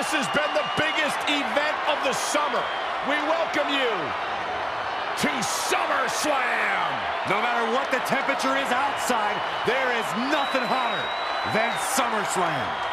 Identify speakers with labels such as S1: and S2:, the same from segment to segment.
S1: this has been the biggest event of the summer. We welcome you to SummerSlam.
S2: No matter what the temperature is outside, there is nothing hotter than SummerSlam.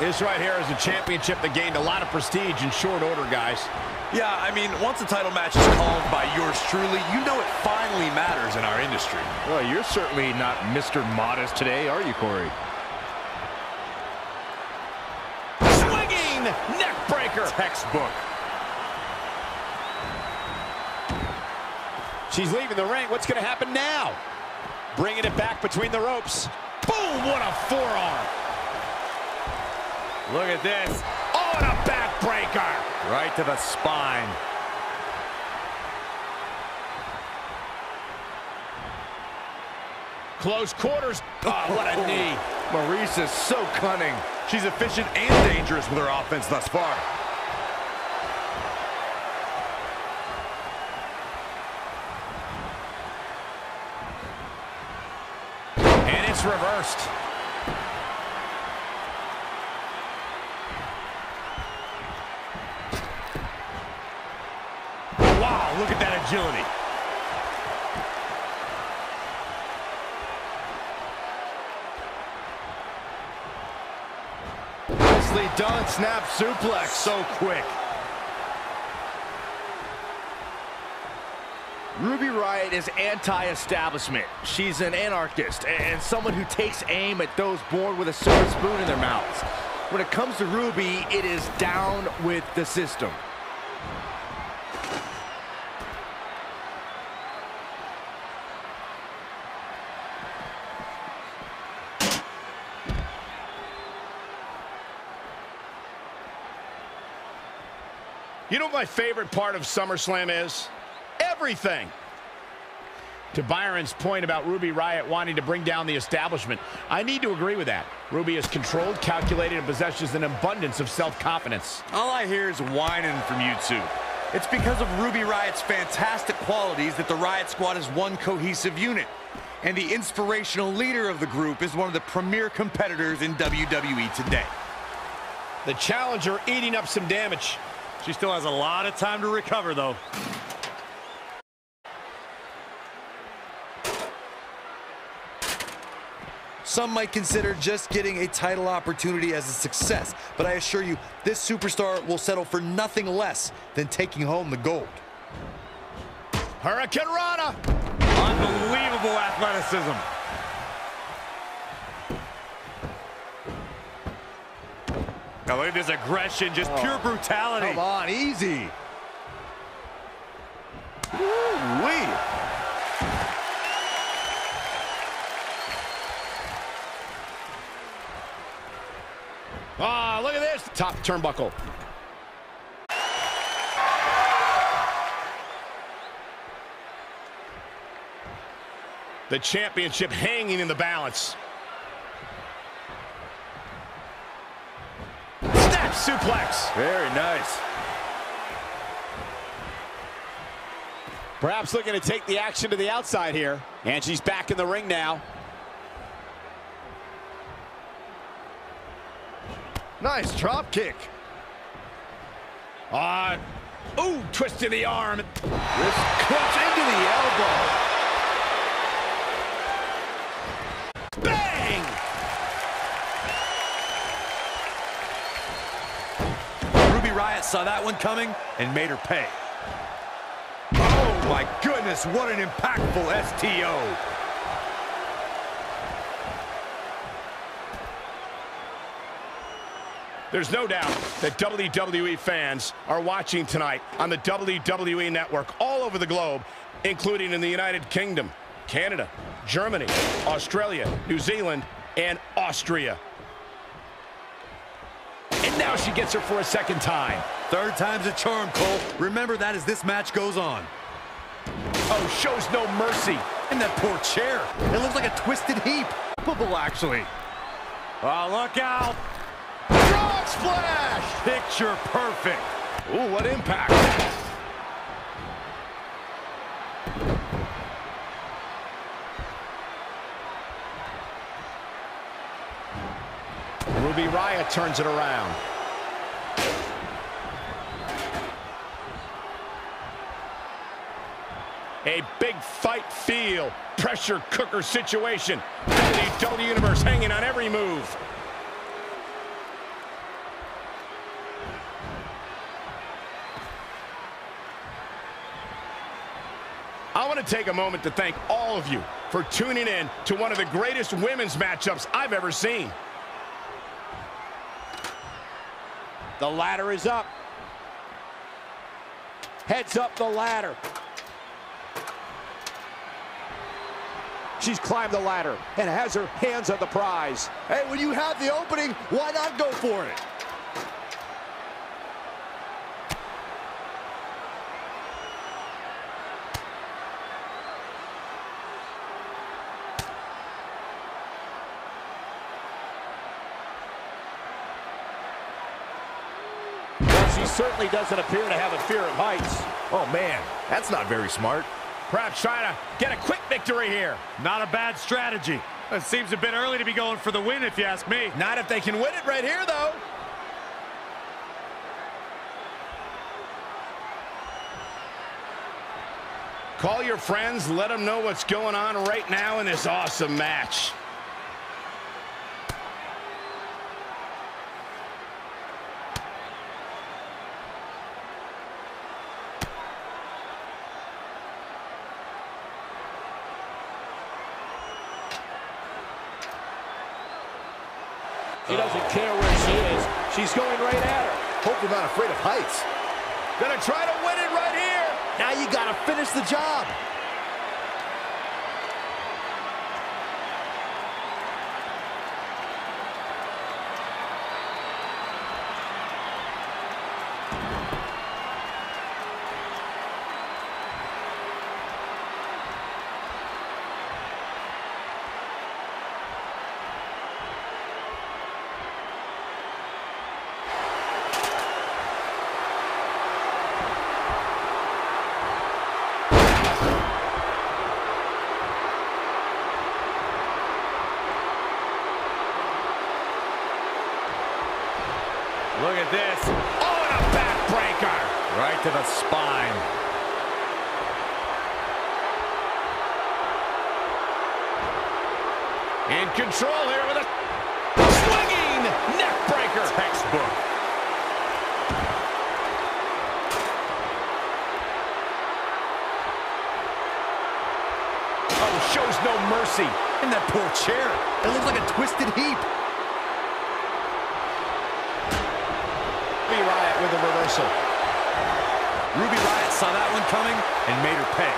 S1: This right here is a championship that gained a lot of prestige in short order, guys.
S3: Yeah, I mean, once a title match is called by yours truly, you know it finally matters in our industry.
S4: Well, you're certainly not Mr. Modest today, are you, Corey?
S1: Swinging neck breaker.
S4: Textbook.
S1: She's leaving the ring. What's going to happen now? Bringing it back between the ropes. Boom, what a forearm.
S2: Look at this.
S1: Oh, and a backbreaker.
S2: Right to the spine.
S1: Close quarters. Oh, what a knee.
S2: Maurice is so cunning. She's efficient and dangerous with her offense thus far.
S1: And it's reversed.
S2: Wow, look at that agility.
S4: Nicely done, snap suplex. So quick. Ruby Riott is anti-establishment. She's an anarchist and someone who takes aim at those born with a silver spoon in their mouths. When it comes to Ruby, it is down with the system.
S1: You know what my favorite part of SummerSlam is? Everything. To Byron's point about Ruby Riott wanting to bring down the establishment, I need to agree with that. Ruby is controlled, calculated, and possesses an abundance of self-confidence.
S2: All I hear is whining from you two. It's because of Ruby Riott's fantastic qualities that the Riott Squad is one cohesive unit. And the inspirational leader of the group is one of the premier competitors in WWE today.
S1: The challenger eating up some damage.
S2: She still has a lot of time to recover, though.
S3: Some might consider just getting a title opportunity as a success, but I assure you, this superstar will settle for nothing less than taking home the gold.
S1: hurricanrana.
S2: Unbelievable athleticism. Now look at this aggression, just pure brutality.
S4: Come on, easy. Woo-wee.
S1: Ah, look at this. Top turnbuckle. The championship hanging in the balance. Suplex.
S4: Very nice.
S1: Perhaps looking to take the action to the outside here. And she's back in the ring now.
S4: Nice drop kick.
S1: Uh, ooh, twist to the arm.
S4: Wrist clutch into the elbow.
S2: Saw that one coming and made her pay. Oh my goodness, what an impactful STO.
S1: There's no doubt that WWE fans are watching tonight on the WWE Network all over the globe, including in the United Kingdom, Canada, Germany, Australia, New Zealand, and Austria. And now she gets her for a second time.
S2: Third time's a charm, Cole. Remember that as this match goes on.
S1: Oh, shows no mercy.
S2: And that poor chair. It looks like a twisted heap.
S4: Actually.
S2: Oh, look out.
S1: Frog splash!
S2: Picture perfect.
S1: Ooh, what impact. Ruby Riott turns it around. A big fight feel, pressure cooker situation. WWE Universe hanging on every move. I want to take a moment to thank all of you for tuning in to one of the greatest women's matchups I've ever seen.
S5: The ladder is up. Heads up the ladder. She's climbed the ladder and has her hands on the prize.
S4: Hey, when you have the opening, why not go for it?
S5: Certainly doesn't appear to have a fear of heights.
S4: Oh, man, that's not very smart.
S1: Perhaps trying to get a quick victory here.
S2: Not a bad strategy. It seems a bit early to be going for the win, if you ask me.
S1: Not if they can win it right here, though. Call your friends, let them know what's going on right now in this awesome match.
S4: Hope you're not afraid of heights.
S1: Gonna try to win it right here.
S4: Now you gotta finish the job.
S2: Look at this.
S1: Oh, and a backbreaker.
S2: Right to the spine.
S1: In control here with a swinging neck breaker.
S2: Textbook.
S1: Oh, shows no mercy.
S2: And that poor chair. It looks like a twisted heap.
S1: Ruby Riott with a reversal.
S2: Ruby Riott saw that one coming and made her pay.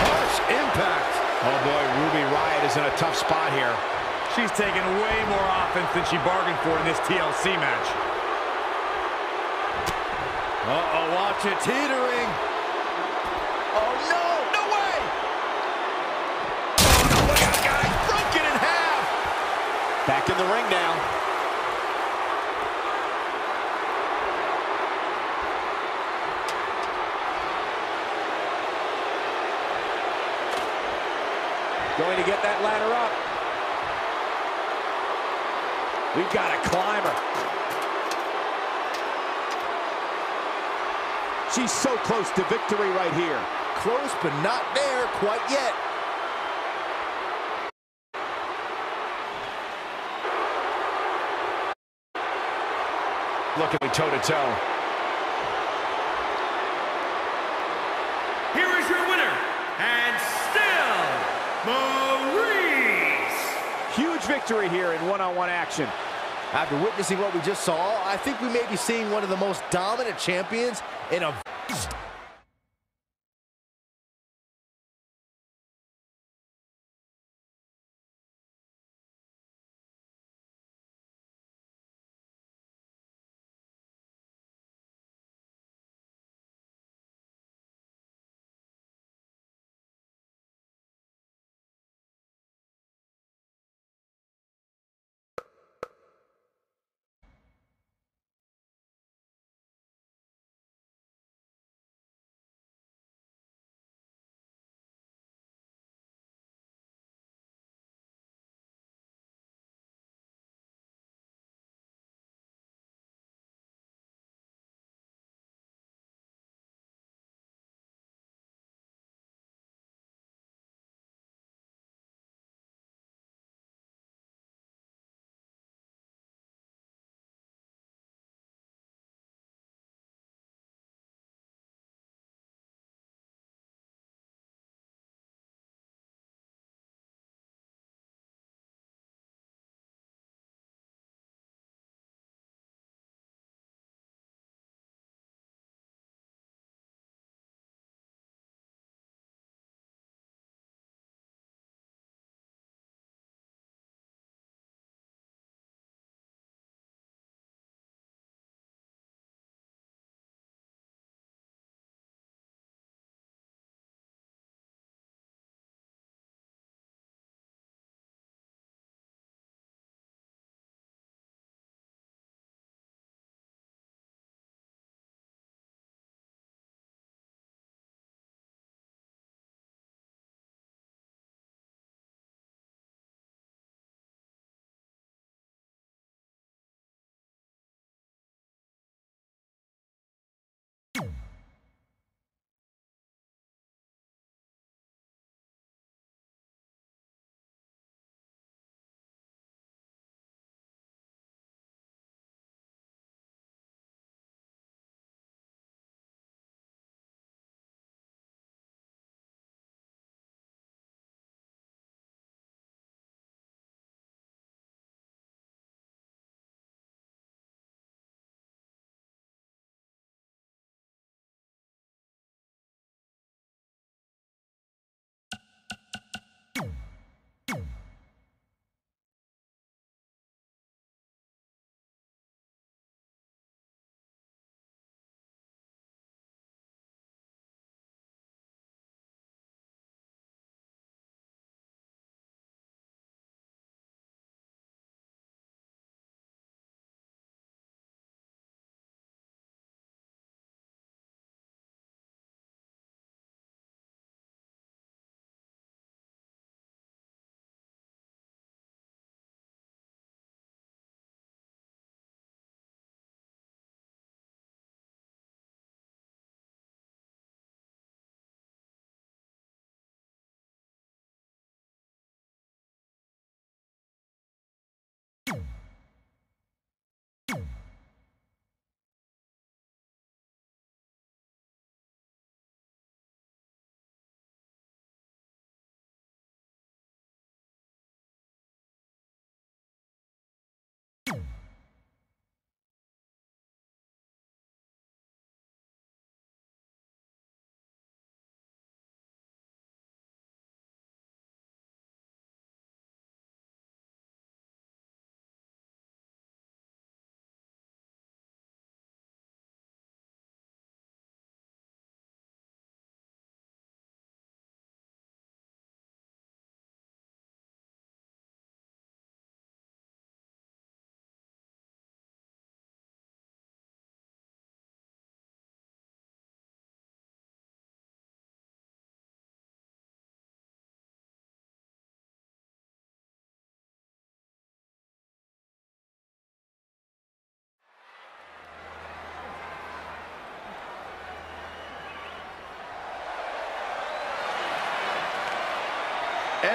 S1: Harsh impact. Oh boy, Ruby Riott is in a tough spot here.
S2: She's taken way more offense than she bargained for in this TLC match.
S4: Uh-oh, watch it teetering.
S1: Oh no! No way! Oh no, look out, guys! Broken in half!
S5: Back in the ring now.
S1: Going to get that ladder up. We've got a climber. She's so close to victory right here.
S4: Close, but not there quite yet.
S6: Looking toe-to-toe.
S7: Here is your winner, and still Maurice.
S1: Huge victory here in one-on-one action.
S4: After witnessing what we just saw, I think we may be seeing one of the most dominant champions in a Bucks.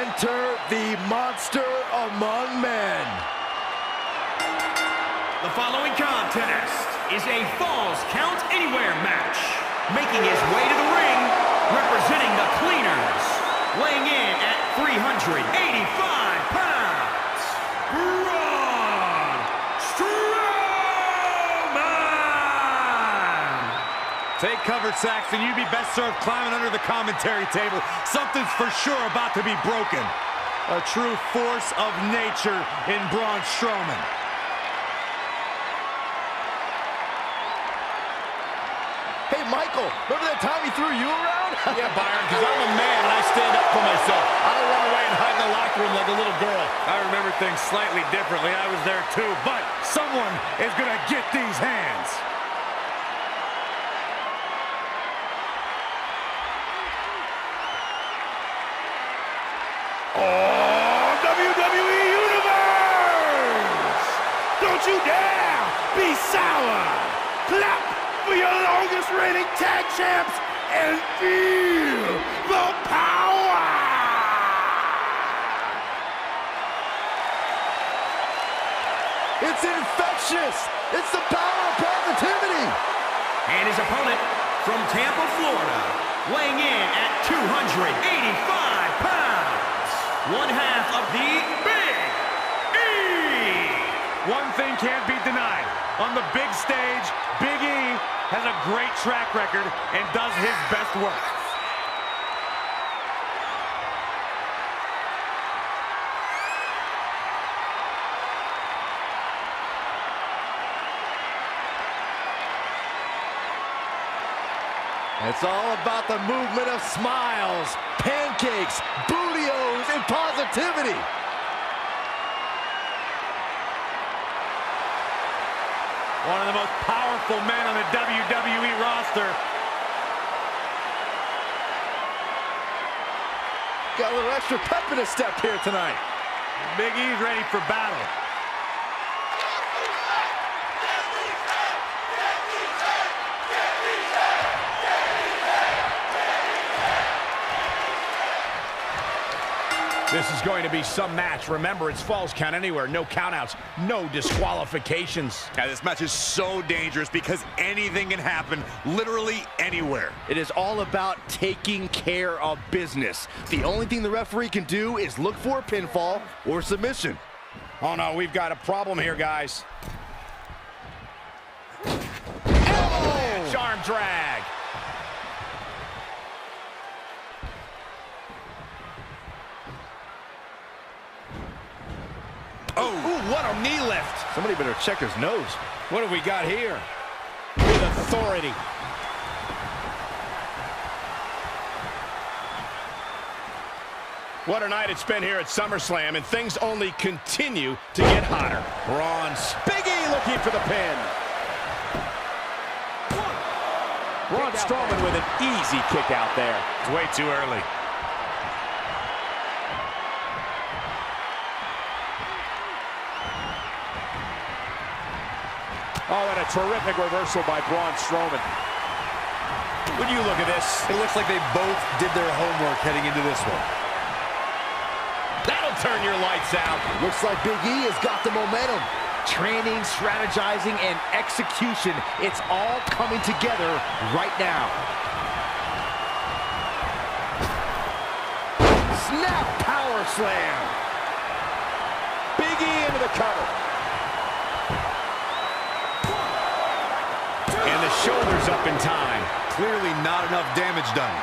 S4: Enter the monster among men.
S7: The following contest is a Falls Count Anywhere match. Making his way to the ring, representing the Cleaners, weighing in at 385 pounds, Braun
S2: Take cover, Saxton. You'd be best served climbing under the commentary table. Something's for sure about to be broken. A true force of nature in Braun Strowman.
S4: Hey, Michael, remember that time he threw you around?
S1: Yeah, Byron, because I'm a man and I stand up for myself. I don't run away and hide in the locker room like a little girl.
S2: I remember things slightly differently. I was there too, but someone is going to get these hands.
S5: Be! Clap for your longest reigning tag champs and feel the power!
S4: It's infectious. It's the power of positivity.
S7: And his opponent from Tampa, Florida, weighing in at 285 pounds, one half of the Big E!
S2: One thing can't be denied. On the big stage, Big E has a great track record and does his best work.
S4: It's all about the movement of smiles, pancakes, Booty-O's, and positivity.
S2: One of the most powerful men on the WWE roster.
S4: Got a little extra pep in his step here tonight.
S2: Big E's ready for battle.
S1: This is going to be some match. Remember, it's falls count anywhere. No countouts, no disqualifications.
S2: Now, this match is so dangerous because anything can happen literally anywhere.
S4: It is all about taking care of business. The only thing the referee can do is look for a pinfall or submission.
S1: Oh no, we've got a problem here, guys.
S4: Oh!
S1: Arm drag. Oh, Ooh, what a knee lift.
S4: Somebody better check his nose.
S1: What have we got here? With authority. What a night it's been here at SummerSlam, and things only continue to get hotter. Braun
S4: Big E looking for the pin. Braun Strowman with an easy kick out there.
S2: It's way too early.
S4: Oh, and a terrific reversal by Braun Strowman.
S1: When you look at this,
S3: It looks like they both did their homework heading into this one.
S1: that'll turn your lights out.
S4: Looks like Big E has got the momentum. Training, strategizing, and execution. It's all coming together right now. Snap power slam. Big E into the cover.
S1: Up in time.
S3: Clearly not enough damage done.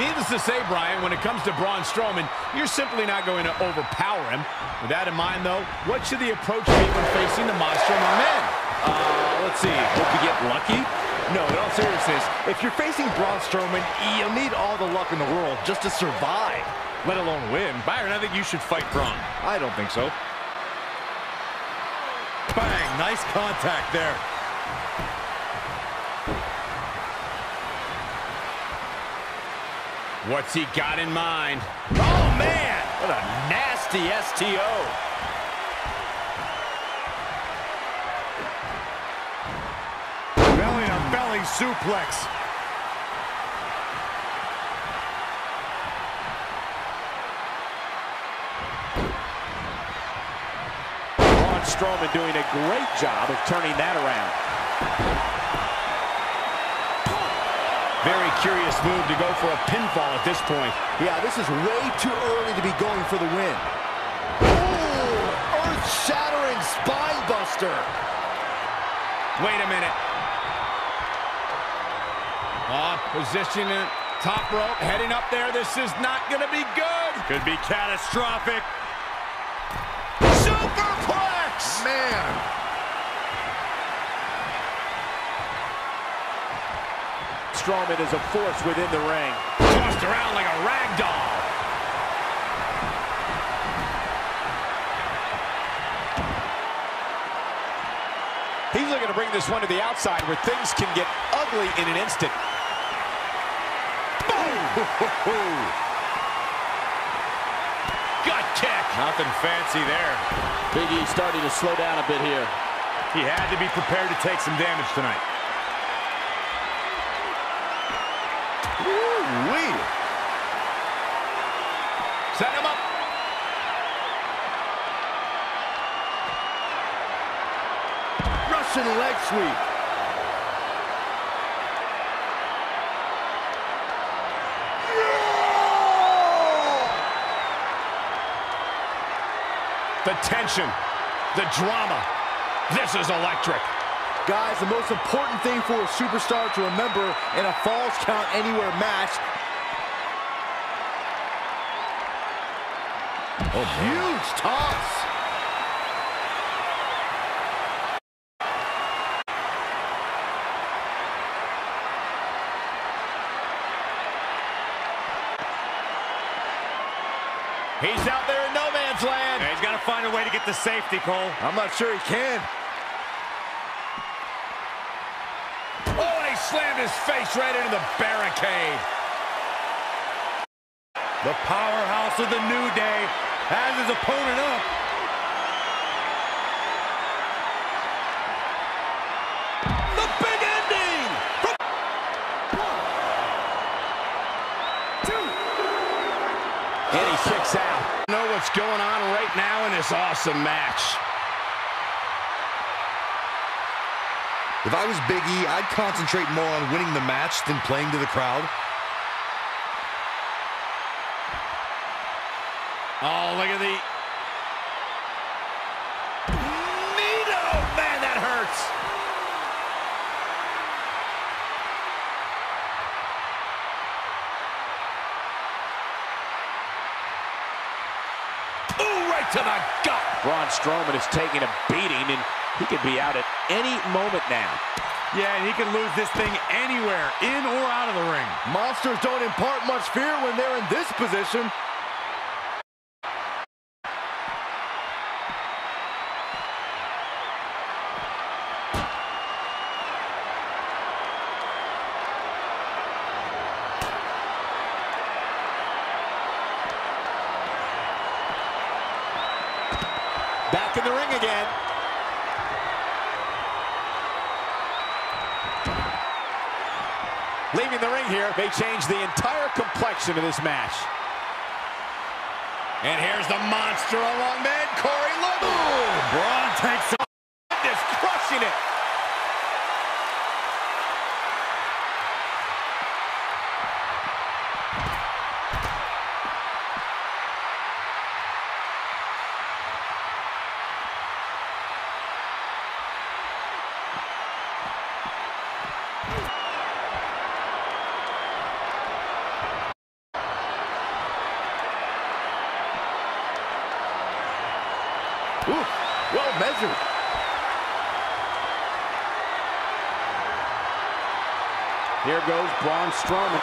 S1: Needless to say, Byron, when it comes to Braun Strowman, you're simply not going to overpower him. With that in mind, though, what should the approach be when facing the Monster Among Men?
S4: Uh, let's see. Hope you get lucky? No, in all seriousness, if you're facing Braun Strowman, you'll need all the luck in the world just to survive, let alone win.
S2: Byron, I think you should fight Braun.
S4: I don't think so.
S2: Bang, nice contact there.
S1: What's he got in mind?
S4: Oh, man! What a nasty STO!
S2: Belly-to-belly suplex.
S4: Braun Strowman doing a great job of turning that around.
S1: Very curious move to go for a pinfall at this point.
S4: Yeah, this is way too early to be going for the win. Ooh, earth-shattering spine buster.
S1: Wait a minute. Uh, position in top rope, heading up there. This is not going to be good.
S2: Could be catastrophic.
S1: Superplex!
S4: Man. Strowman is a force within the ring.
S1: Tossed around like a rag doll.
S4: He's looking to bring this one to the outside where things can get ugly in an instant. Boom!
S1: Gut kick.
S2: Nothing fancy there.
S4: Big E starting to slow down a bit here.
S2: He had to be prepared to take some damage tonight.
S4: Leg sweep.
S1: The tension, the drama. This is electric.
S4: Guys, the most important thing for a superstar to remember in a Falls Count Anywhere match Oh, huge toss.
S1: He's out there in no man's land.
S2: Yeah, he's got to find a way to get to safety, Cole.
S4: I'm not sure he can.
S1: Oh, and he slammed his face right into the barricade.
S2: The powerhouse of the New Day has his opponent up.
S1: Awesome match.
S3: If I was Big E, I'd concentrate more on winning the match than playing to the crowd.
S1: Oh, look at the...
S4: Strowman is taking a beating, and he could be out at any moment now.
S2: Yeah, and he can lose this thing anywhere, in or out of the ring.
S4: Monsters don't impart much fear when they're in this position. May change the entire complexion of this match.
S1: And here's the monster among men, Corey Levin.
S2: Braun takes
S4: Strowman.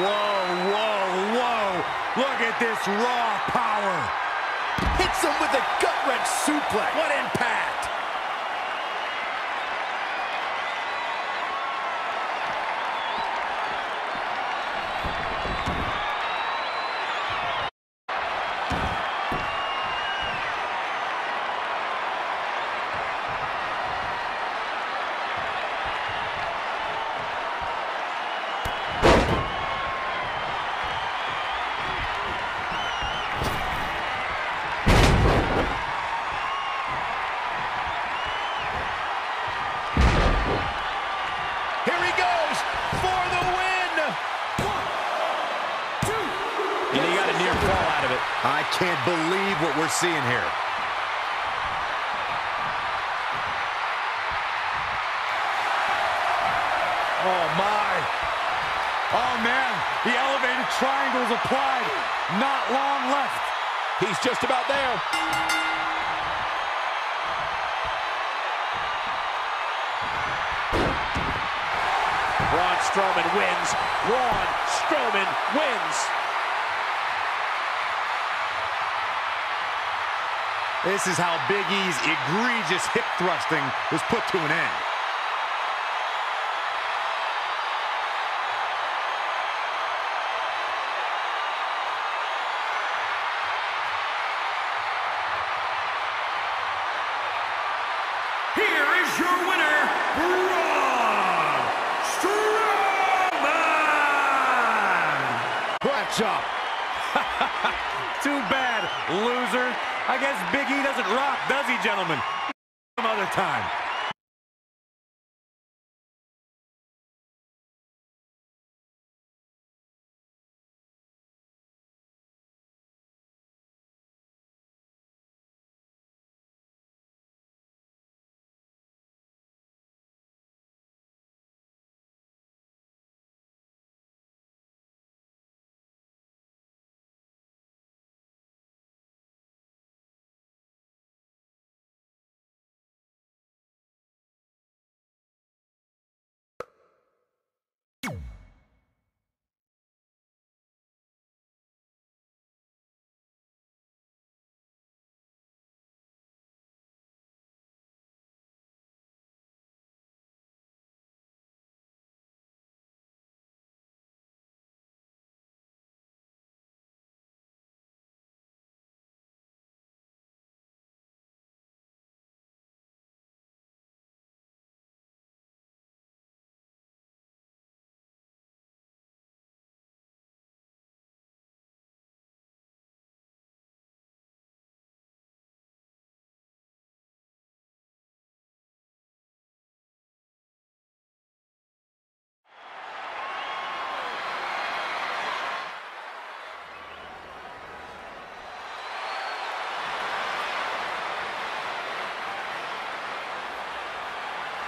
S2: Whoa, whoa, whoa. Look at this raw power.
S4: Hits him with a gut-wrench suplex.
S1: What impact.
S2: This is how Big E's egregious hip thrusting was put to an end. Guess Big E doesn't rock, does he, gentlemen? Some other time.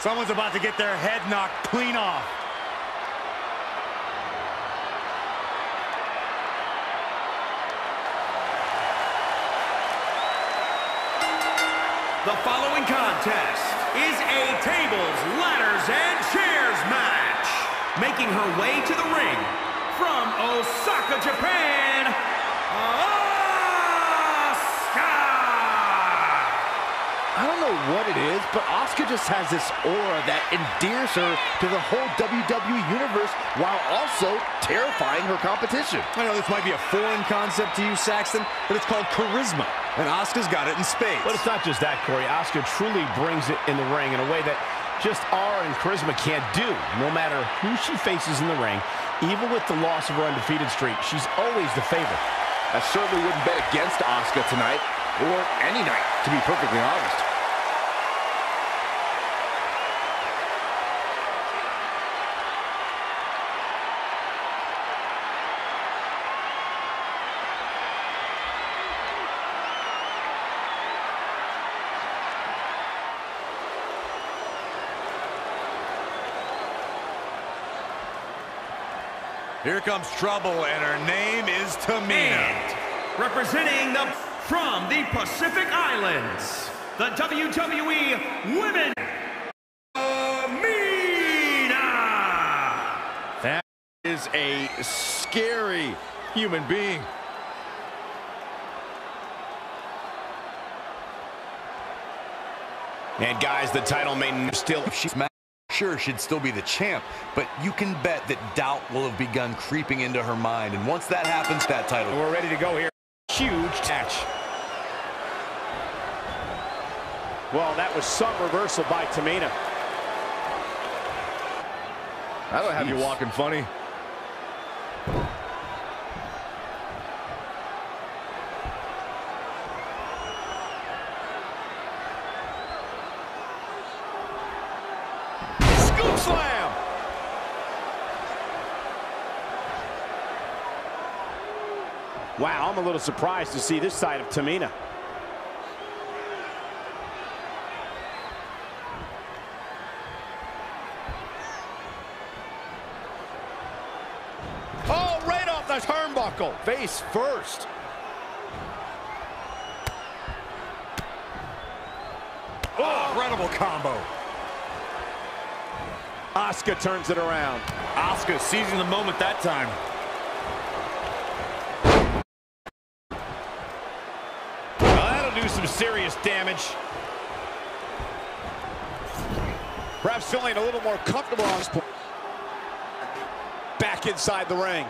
S2: Someone's about to get their head knocked clean off.
S7: The following contest is a tables, ladders, and chairs match. Making her way to the ring from Osaka, Japan,
S4: I don't know what it is, but Asuka just has this aura that endears her to the whole WWE Universe while also terrifying her competition.
S3: I know this might be a foreign concept to you, Saxton, but it's called charisma, and Asuka's got it in spades.
S1: But it's not just that, Corey. Asuka truly brings it in the ring in a way that just aura and charisma can't do. No matter who she faces in the ring, even with the loss of her undefeated streak, she's always the favorite.
S4: I certainly wouldn't bet against Asuka tonight, or any night, to be perfectly honest.
S2: Here comes trouble, and her name is Tamina.
S7: And representing the from the Pacific Islands, the WWE Women Tamina!
S2: That is a scary human being.
S1: And guys, the title may still...
S3: She's ma- sure should still be the champ, but you can bet that doubt will have begun creeping into her mind, and once that happens, that title.
S1: We're ready to go here. Huge match.
S5: Well, that was some reversal by Tamina.
S2: I don't have you walking funny.
S1: I'm a little surprised to see this side of Tamina. Oh, right off the turnbuckle.
S4: Face first.
S2: Oh, incredible combo.
S1: Asuka turns it around.
S2: Asuka seizing the moment that time.
S1: Some serious damage. Perhaps feeling a little more comfortable on this point. Back inside the ring.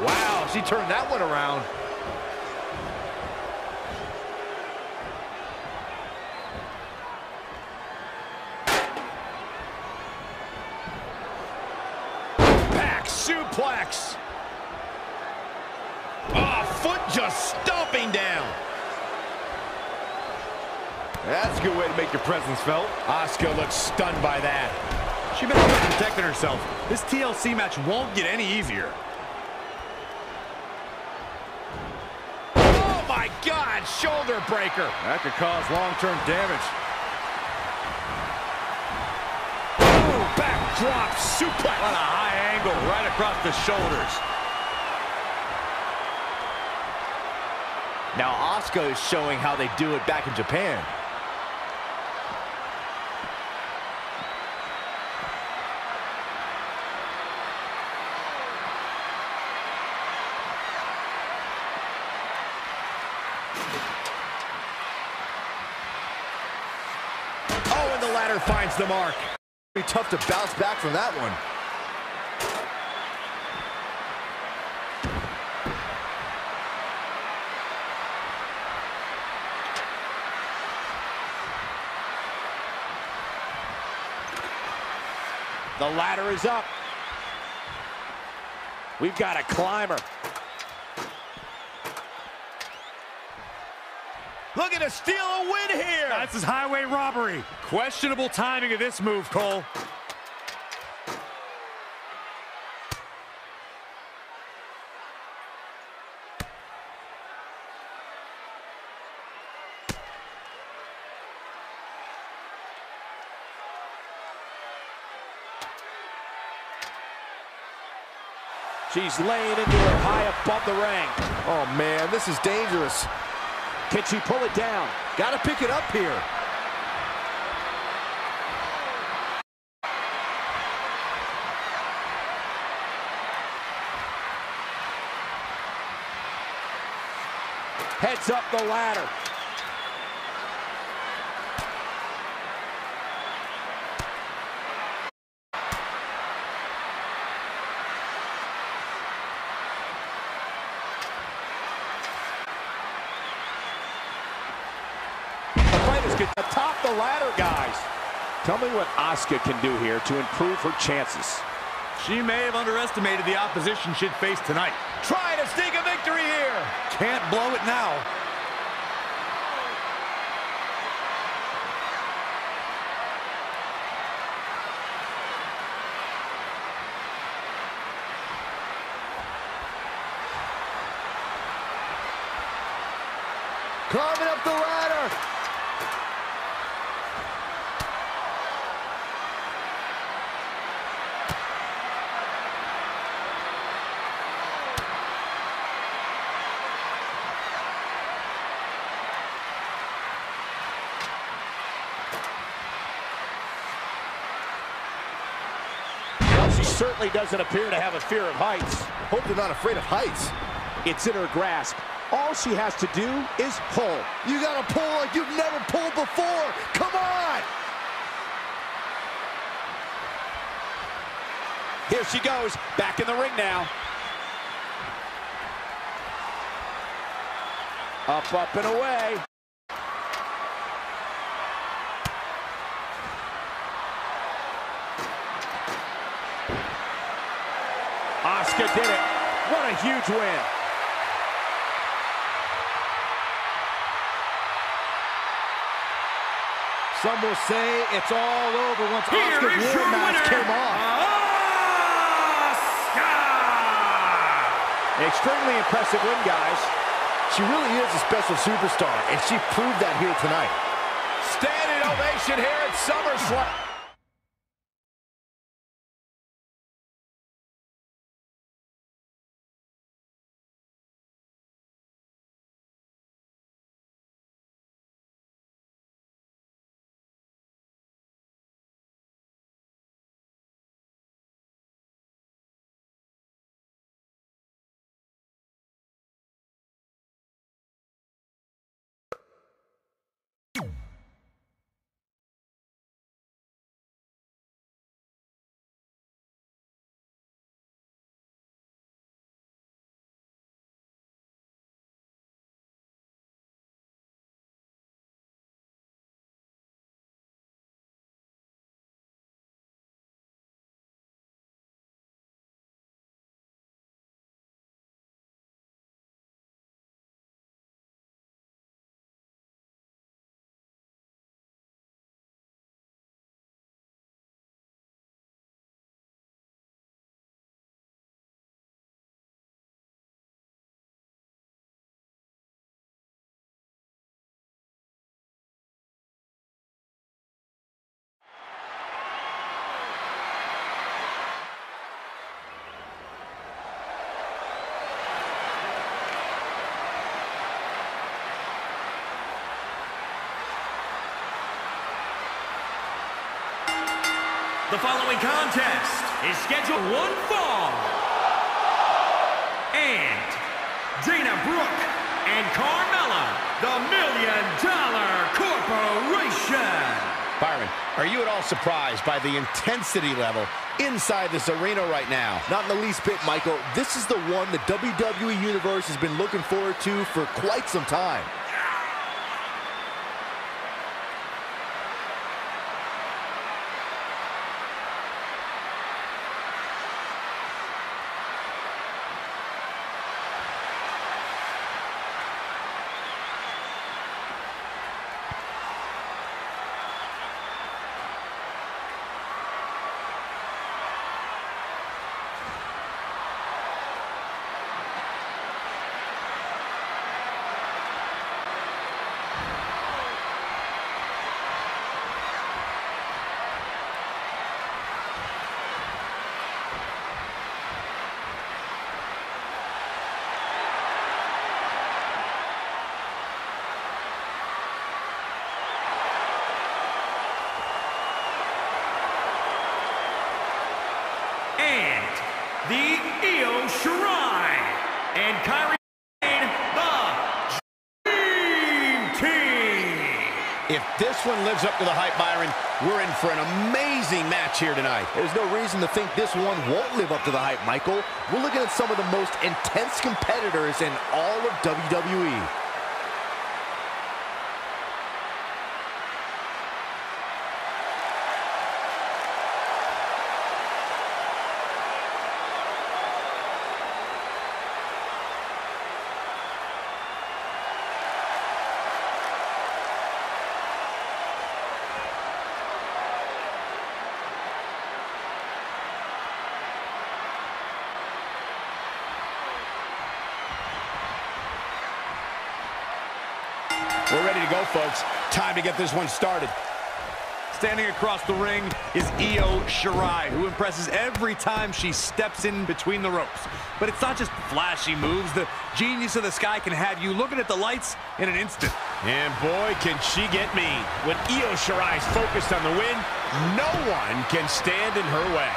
S4: Wow, she turned that one around.
S1: Back suplex. Oh, foot just stomping down.
S4: That's a good way to make your presence felt.
S1: Asuka looks stunned by that.
S2: She better start protecting herself. This TLC match won't get any easier.
S1: Oh my God, shoulder breaker.
S4: That could cause long-term damage.
S1: Ooh, backdrop suplex.
S2: On a high angle right across the shoulders.
S4: Now Asuka is showing how they do it back in Japan.
S1: Oh, and the ladder finds the mark.
S4: Be tough to bounce back from that one.
S1: The ladder is up. We've got a climber. Looking to steal a win here.
S2: This is highway robbery. Questionable timing of this move, Cole.
S1: She's laying into her high above the ring.
S4: Oh man, this is dangerous.
S1: Can she pull it down?
S4: Gotta pick it up here.
S1: Heads up the ladder. Is good. Atop the ladder, guys. Tell me what Asuka can do here to improve her chances.
S2: She may have underestimated the opposition she'd face tonight.
S1: Trying to sneak a victory here.
S2: Can't blow it now.
S4: Climbing up the ladder.
S1: Well, she certainly doesn't appear to have a fear of heights.
S4: Hope they're not afraid of heights.
S1: It's in her grasp. All she has to do is pull.
S4: You gotta pull like you've never pulled before. Come on!
S1: Here she goes, back in the ring now. Up, up, and away. Asuka did it. What a huge win.
S4: Some will say it's all over once
S7: Here
S4: Asuka's war mask came off.
S7: Asuka!
S4: Extremely impressive win, guys. She really is a special superstar, and she proved that here tonight.
S1: Standing ovation here at SummerSlam.
S7: The following contest is scheduled one fall. And Dana Brooke and Carmella, the Million Dollar Corporation.
S1: Byron, are you at all surprised by the intensity level inside this arena right now?
S4: Not in the least bit, Michael. This is the one the WWE Universe has been looking forward to for quite some time.
S7: And the Io Shirai and Kairi Sane, the Dream Team.
S1: If this one lives up to the hype, Byron, we're in for an amazing match here tonight.
S4: There's no reason to think this one won't live up to the hype, Michael. We're looking at some of the most intense competitors in all of. WWE.
S1: We're ready to go, folks. Time to get this one started.
S2: Standing across the ring is Io Shirai, who impresses every time she steps in between the ropes. But it's not just flashy moves. The genius of the sky can have you looking at the lights in an instant.
S1: And boy, can she get me. When Io Shirai's focused on the win, no one can stand in her way.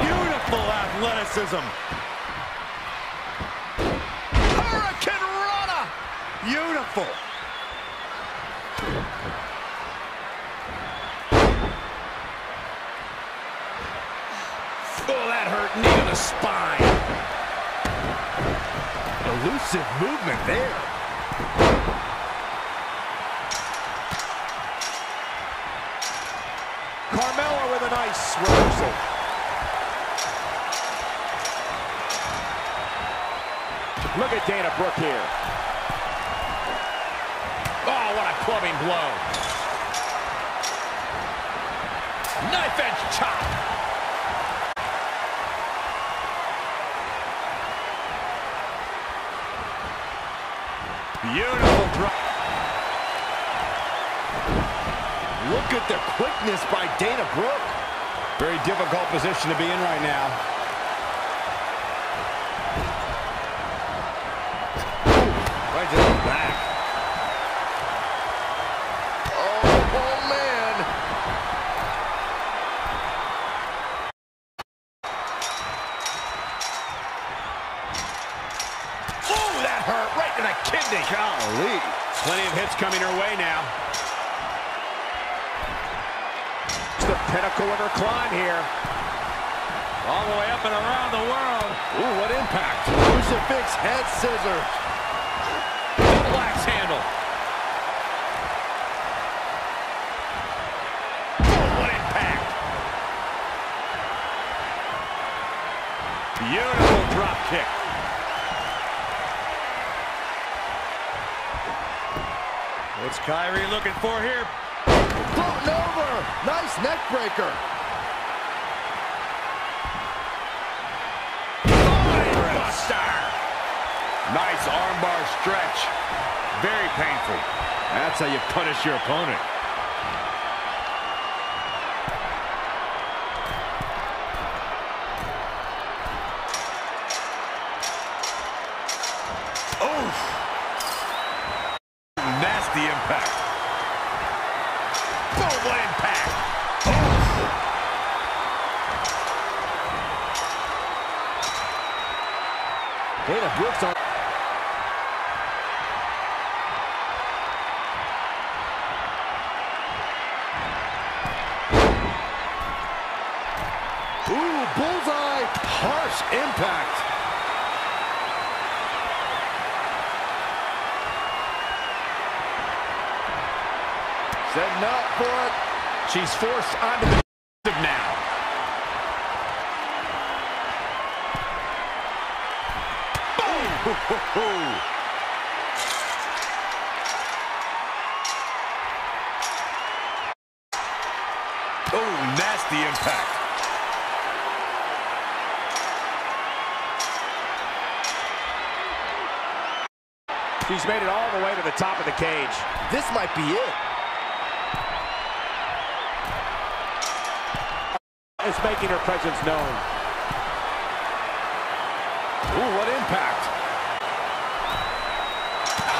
S2: Beautiful athleticism. Beautiful.
S1: Oh, that hurt. Knee to the spine.
S4: Elusive movement there. Carmella with a nice reversal. Look at Dana Brooke here
S1: what a clubbing blow. Knife edge chop.
S2: Beautiful drop.
S4: Look at the quickness by Dana Brooke.
S1: Very difficult position to be in right now.
S2: What's Kairi looking for here?
S4: Floating over. Nice neck breaker.
S1: Buster.
S2: Nice armbar stretch. Very painful.
S5: That's how you punish your opponent.
S2: Nasty impact.
S1: Boom, what impact.
S4: Dana Brooke's on. Ooh, bullseye. Harsh impact. Setting up for it.
S1: She's forced onto the now.
S2: Oh, nasty impact.
S1: She's made it all the way to the top of the cage.
S4: This might be it.
S1: It's making her presence known.
S4: Ooh, what impact.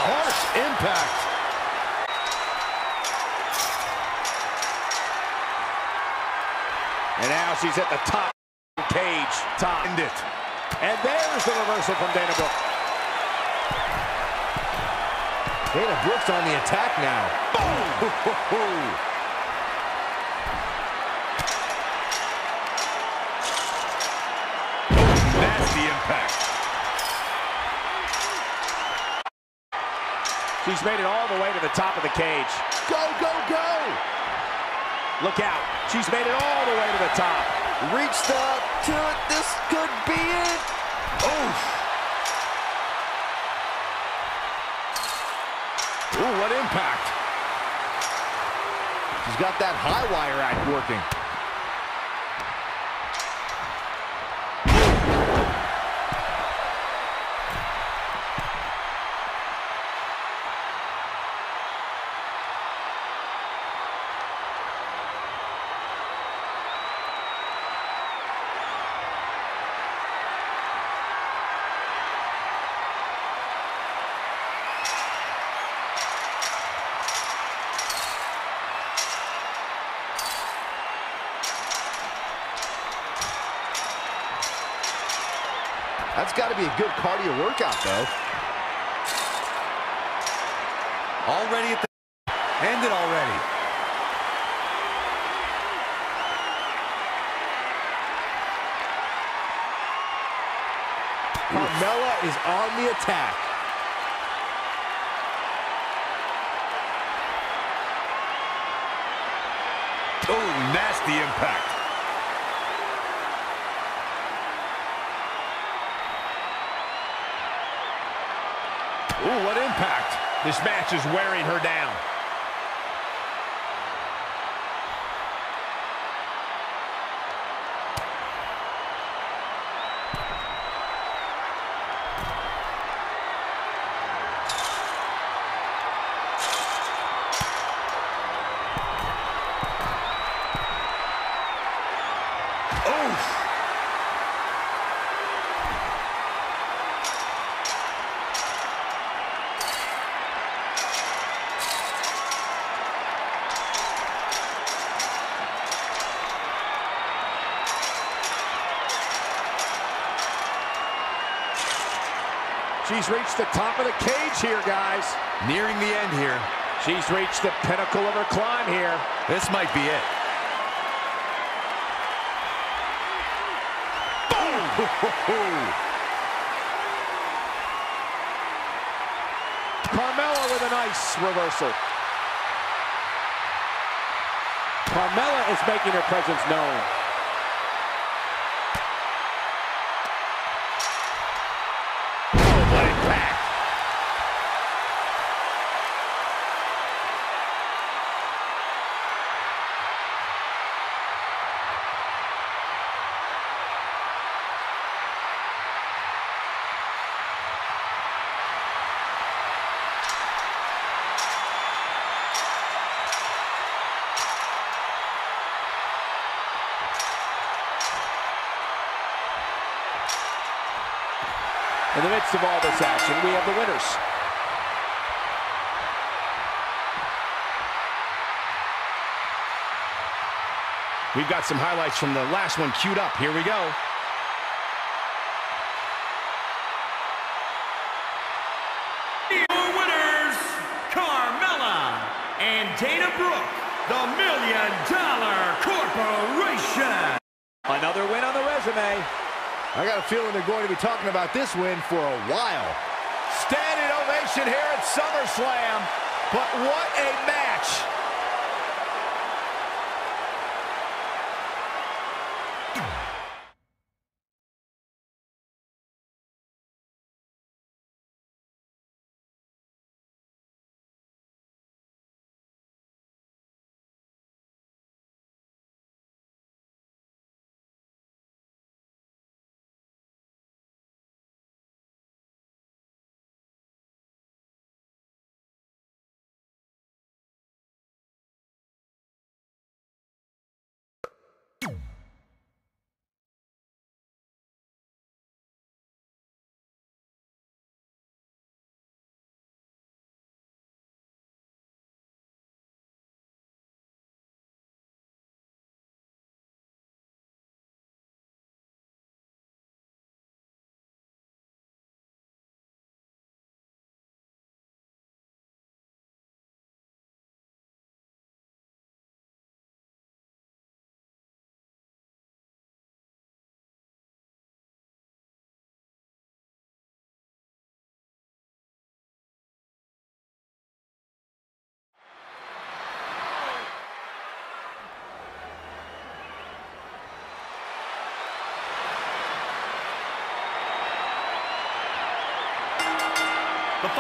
S4: Harsh impact.
S1: And now she's at the top of the cage. Top.
S2: End it.
S1: And there's the reversal from Dana Brooke.
S4: Dana Brooke's on the attack now.
S2: Nasty impact.
S1: She's made it all the way to the top of the cage.
S4: Go, go, go.
S1: Look out. She's made it all the way to the top.
S4: Reached up to it. This could be it. Oof. Ooh, what impact. She's got that high wire act working. Got to be a good cardio workout, though.
S2: Already at the... End it already.
S4: Carmella is on the attack.
S2: Oh, nasty impact.
S1: Ooh, what impact. This match is wearing her down. She's reached the top of the cage here, guys.
S2: Nearing the end here.
S1: She's reached the pinnacle of her climb here.
S2: This might be it.
S1: Carmella with a nice reversal. Carmella is making her presence known. Midst of all this action, we have the winners. We've got some highlights from the last one queued up. Here we go.
S7: Your winners, Carmella and Dana Brooke, the Million Dollar Corporation.
S1: Another win on the resume.
S3: I got a feeling they're going to be talking about this win for a while.
S1: Standing ovation here at SummerSlam. But what a match.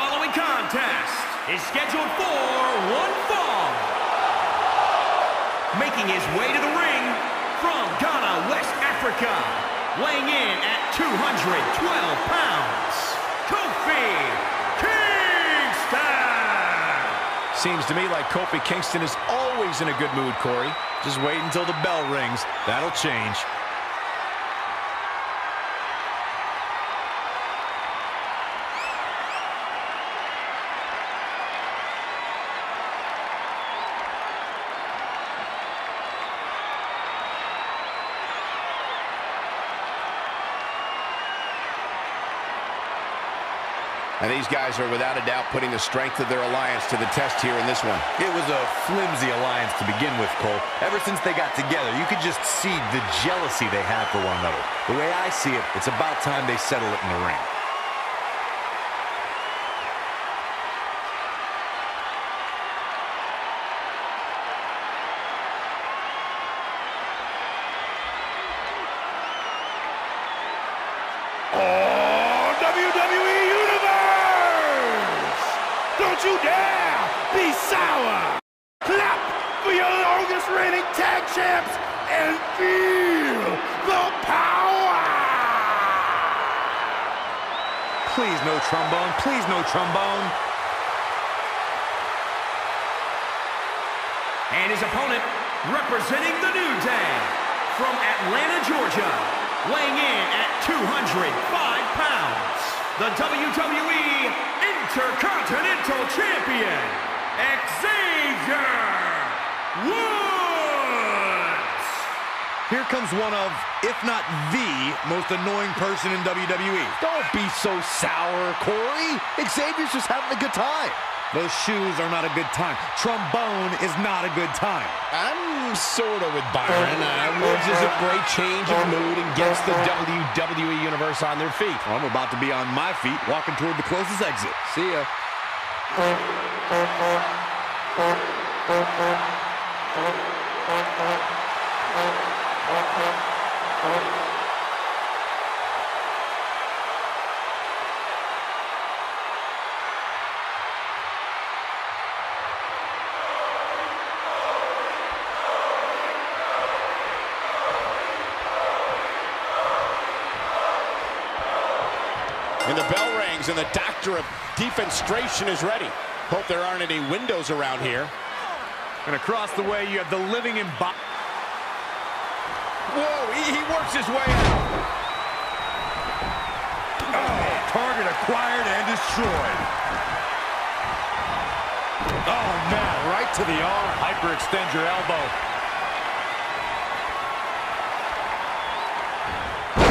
S7: Following contest is scheduled for one fall. Making his way to the ring from Ghana, West Africa, weighing in at 212 pounds, Kofi Kingston.
S1: Seems to me like Kofi Kingston is always in a good mood, Corey.
S2: Just wait until the bell rings. That'll change.
S1: These guys are without a doubt putting the strength of their alliance to the test here in this one.
S2: It was a flimsy alliance to begin with, Cole. Ever since they got together, you could just see the jealousy they have for one another. The way I see it, it's about time they settle it in the ring.
S5: The
S3: most annoying person in WWE.
S4: Don't be so sour, Corey. Xavier's just having a good time.
S3: Those shoes are not a good time. Trombone is not a good time.
S1: I'm sort of with Byron. Uh, Woods is a great change of mood and gets the WWE Universe on their feet.
S3: Well, I'm about to be on my feet, walking toward the closest exit.
S4: See ya.
S1: And the bell rings, and the doctor of defenestration is ready. Hope there aren't any windows around here.
S2: And across the way, you have the living embodiment.
S1: Whoa, he, he works his way out.
S2: Oh, target acquired and destroyed. Oh, man, right to the arm. Hyperextend your elbow.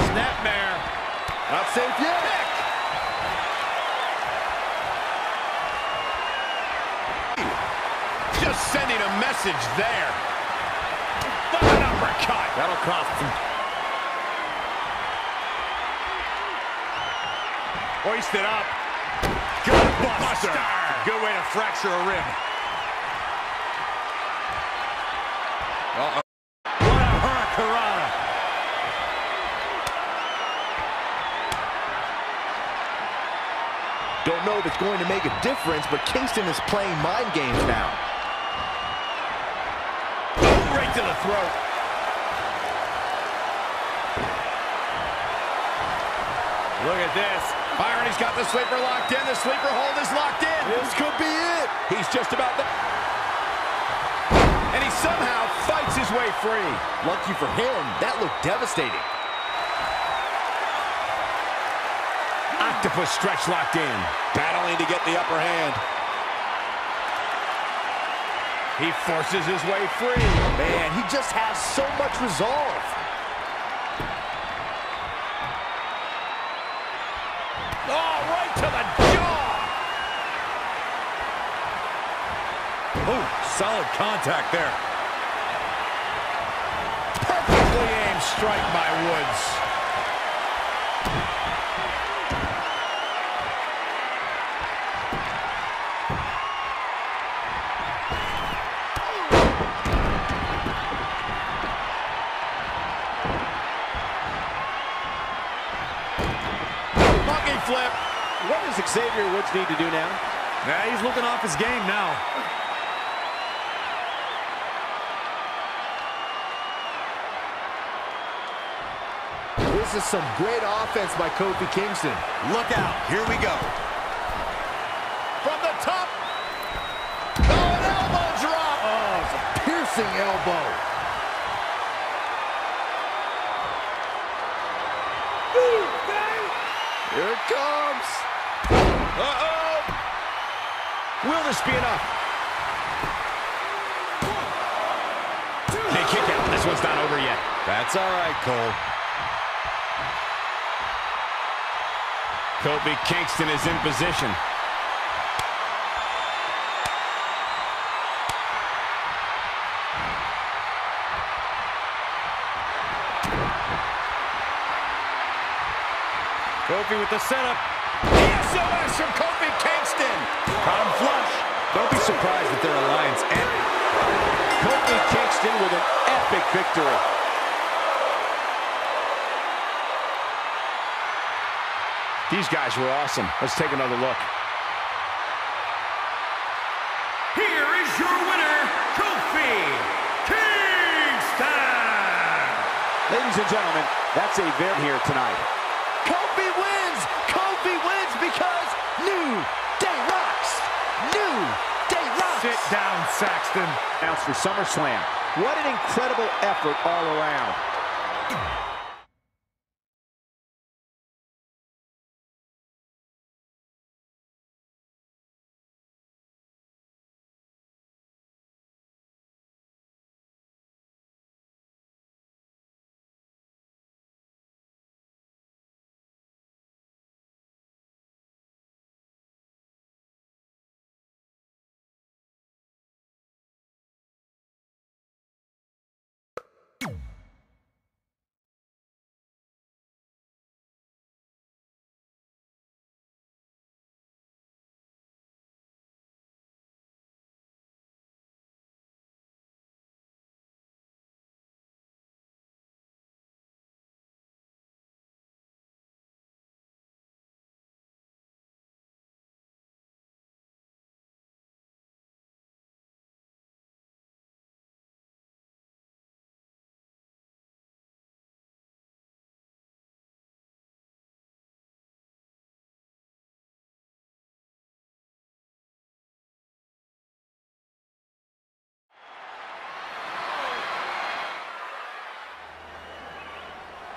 S2: Snapmare.
S4: Not safe yet.
S1: Just sending a message there. Uppercut.
S2: That'll cost him. Hoisted up. Good buster.
S1: Buster.
S2: Good way to fracture a rib. Uh-oh. What a hurricanrana.
S4: Don't know if it's going to make a difference, but Kingston is playing mind games now.
S1: Right to the throat.
S2: Look at this.
S1: Byron, he's got the sleeper locked in. The sleeper hold is locked in.
S4: This could be it.
S1: He's just about there. And he somehow fights his way free.
S4: Lucky for him, that looked devastating.
S1: Octopus stretch locked in. Battling to get the upper hand. He forces his way free.
S4: Man, he just has so much resolve.
S2: Solid contact there.
S1: Perfectly aimed strike by Woods. Monkey flip.
S4: What does Xavier Woods need to do now?
S2: Now he's looking off his game now.
S4: Is some great offense by Kofi Kingston.
S3: Look out. Here we go.
S1: From the top. Oh, an elbow drop.
S4: Oh, it's a piercing elbow. Here it comes.
S1: Uh-oh. Will this be enough? They kick out. This one's not over yet.
S3: That's all right, Cole.
S1: Kofi Kingston is in position.
S2: Kofi with the setup.
S1: SOS from Kofi Kingston.
S2: Caught flush.
S3: Don't be surprised if their alliance ends.
S4: Kofi Kingston with an epic victory.
S1: These guys were awesome. Let's take another look.
S7: Here is your winner, Kofi Kingston!
S4: Ladies and gentlemen, that's a very here tonight. Kofi wins! Kofi wins because New Day rocks! New Day rocks!
S2: Sit down, Saxton.
S4: Announced for SummerSlam. What an incredible effort all around.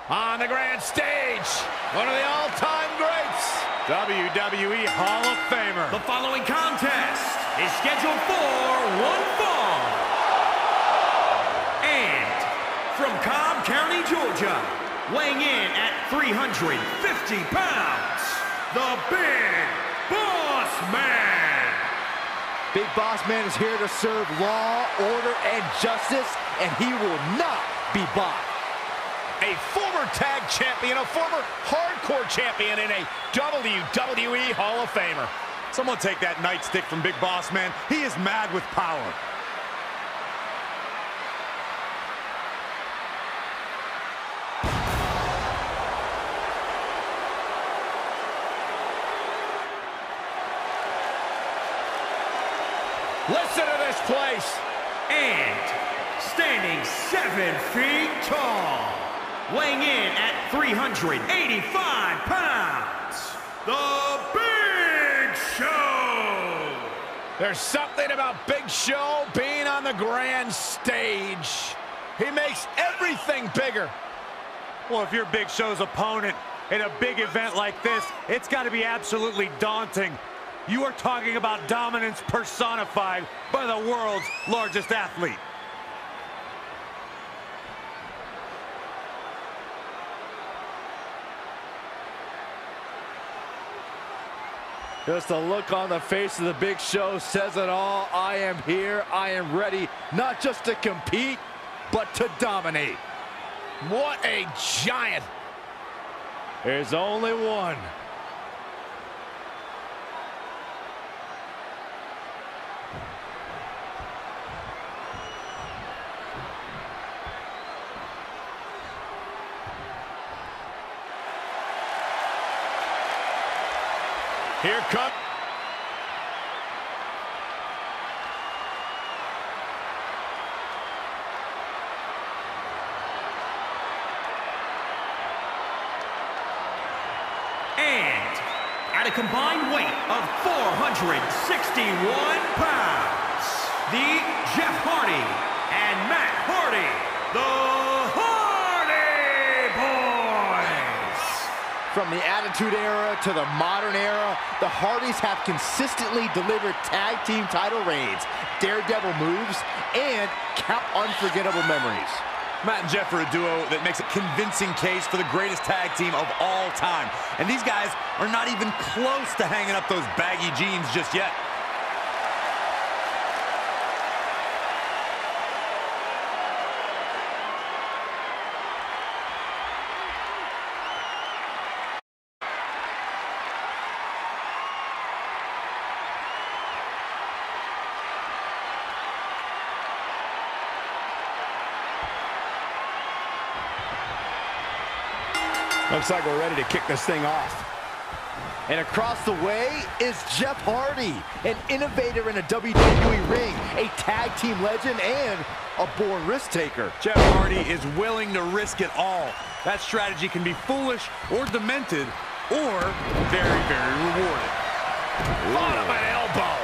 S1: On the grand stage, one of the all-time greats, WWE Hall of Famer.
S7: The following contest is scheduled for one fall. And from Cobb County, Georgia, weighing in at 350 pounds, the Big Boss Man.
S4: Big Boss Man is here to serve law, order, and justice, and he will not be bought.
S1: A former tag champion, a former hardcore champion, and a WWE Hall of Famer.
S2: Someone take that nightstick from Big Boss Man. He is mad with power.
S1: Listen to this place.
S7: And standing seven feet tall, weighing in at 385 pounds, the Big Show.
S1: There's something about Big Show being on the grand stage. He makes everything bigger.
S8: Well, if you're Big Show's opponent in a big event like this, it's got to be absolutely daunting. You are talking about dominance personified by the world's largest athlete.
S4: Just the look on the face of the Big Show says it all. I am here. I am ready, not just to compete, but to dominate.
S1: What a giant.
S4: There's only one.
S1: Here comes.
S7: And at a combined weight of 461 pounds, the Jeff Hardy and Matt Hardy, the Hardy Boys.
S4: From the Attitude Era to the modern era, the Hardys have consistently delivered tag team title reigns, daredevil moves, and count unforgettable memories.
S2: Matt and Jeff are a duo that makes a convincing case for the greatest tag team of all time. And these guys are not even close to hanging up those baggy jeans just yet.
S1: Looks like we're ready to kick this thing off.
S4: And across the way is Jeff Hardy, an innovator in a WWE ring, a tag team legend, and a born risk taker.
S2: Jeff Hardy is willing to risk it all. That strategy can be foolish or demented or very, very rewarding.
S1: Bottom an elbow.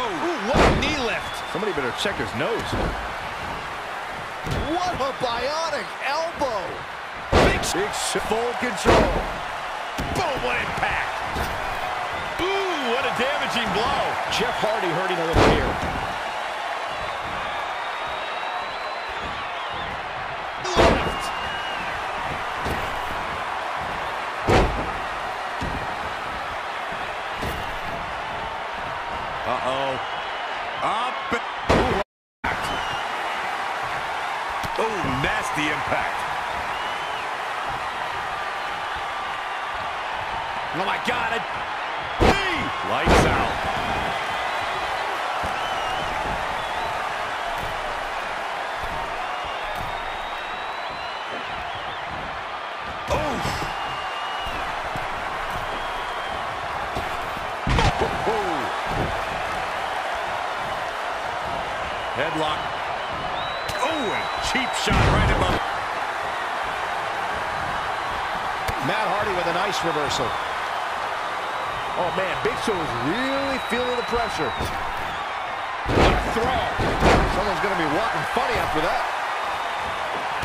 S2: Oh,
S1: Ooh, what a knee lift.
S4: Somebody better check his nose. What a bionic elbow!
S1: Big
S4: full control.
S1: boom, what impact. Ooh, what a damaging blow. Jeff Hardy hurting a little here.
S4: Big is really feeling the pressure.
S1: Throw.
S4: Someone's going to be walking funny after that.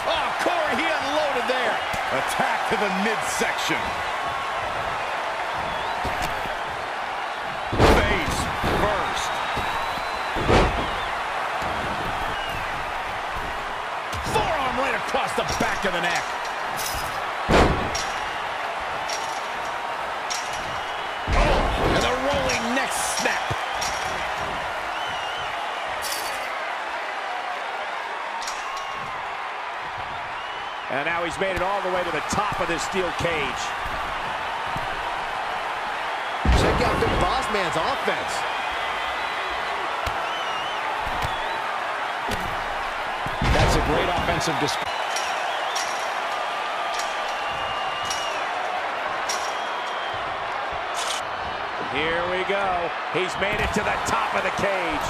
S1: Oh, Corey, he unloaded there.
S2: Attack to the midsection. Face first.
S1: Forearm right across the back of the neck.
S5: Made it all the way to the top of this steel cage.
S4: Check out the boss man's offense.
S1: That's a great offensive display.
S5: Here we go. He's made it to the top of the cage.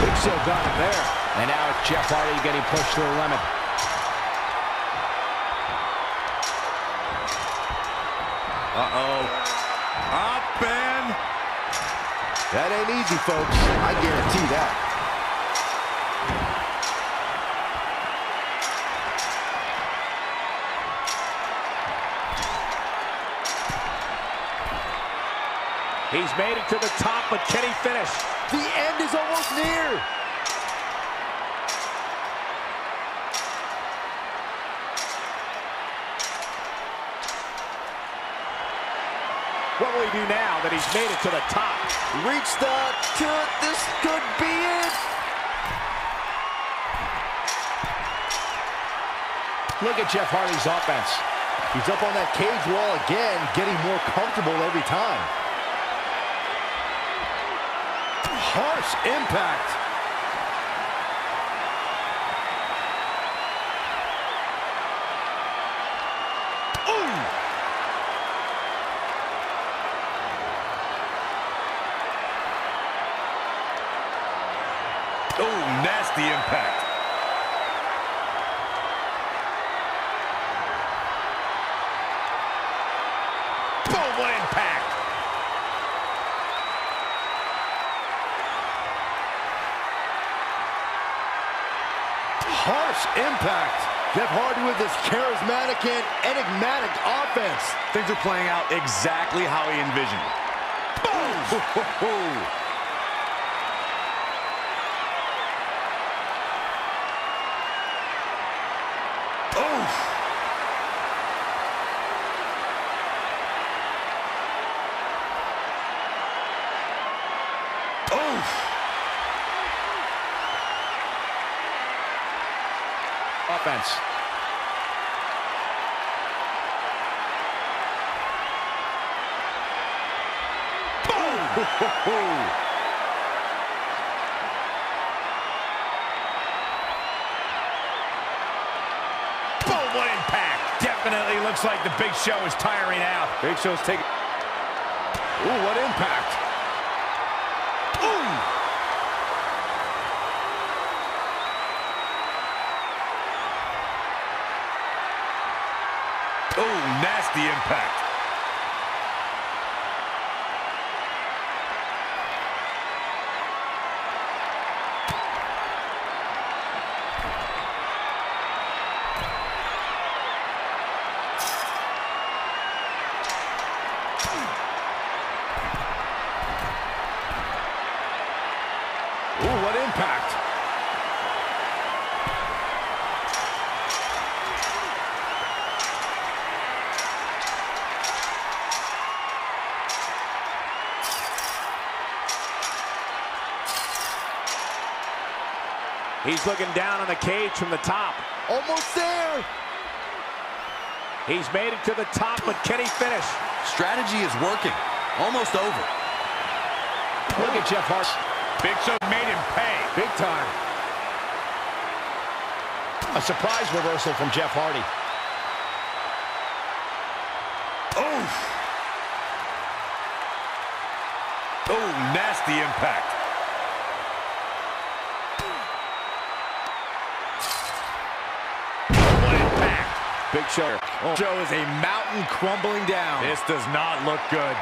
S4: Big Show got him there.
S1: And now it's Jeff Hardy getting pushed to the limit.
S2: Uh-oh. Up and...
S4: That ain't easy, folks. I guarantee that.
S5: He's made it to the top, but can he finish?
S4: The end is almost near.
S5: What will he do now that he's made it to the top?
S4: Reach the to this could be it.
S1: Look at Jeff Hardy's offense.
S4: He's up on that cage wall again, getting more comfortable every time. Harsh impact. Enigmatic offense.
S2: Things are playing out exactly how he envisioned. Boom! Oof!
S1: Offense. Boom, what impact. Definitely looks like the Big Show is tiring out.
S4: Big Show's taking. Ooh, what impact.
S2: Oh, nasty impact.
S4: Ooh, what impact.
S5: He's looking down on the cage from the top.
S4: Almost there.
S5: He's made it to the top, but can he finish?
S2: Strategy is working. Almost over.
S1: Look at Jeff Hardy.
S2: Big Show made him pay.
S4: Big time.
S1: A surprise reversal from Jeff Hardy.
S2: Oof! Oh, nasty impact.
S4: show. Oh. Joe is a mountain crumbling down.
S8: This does not look good.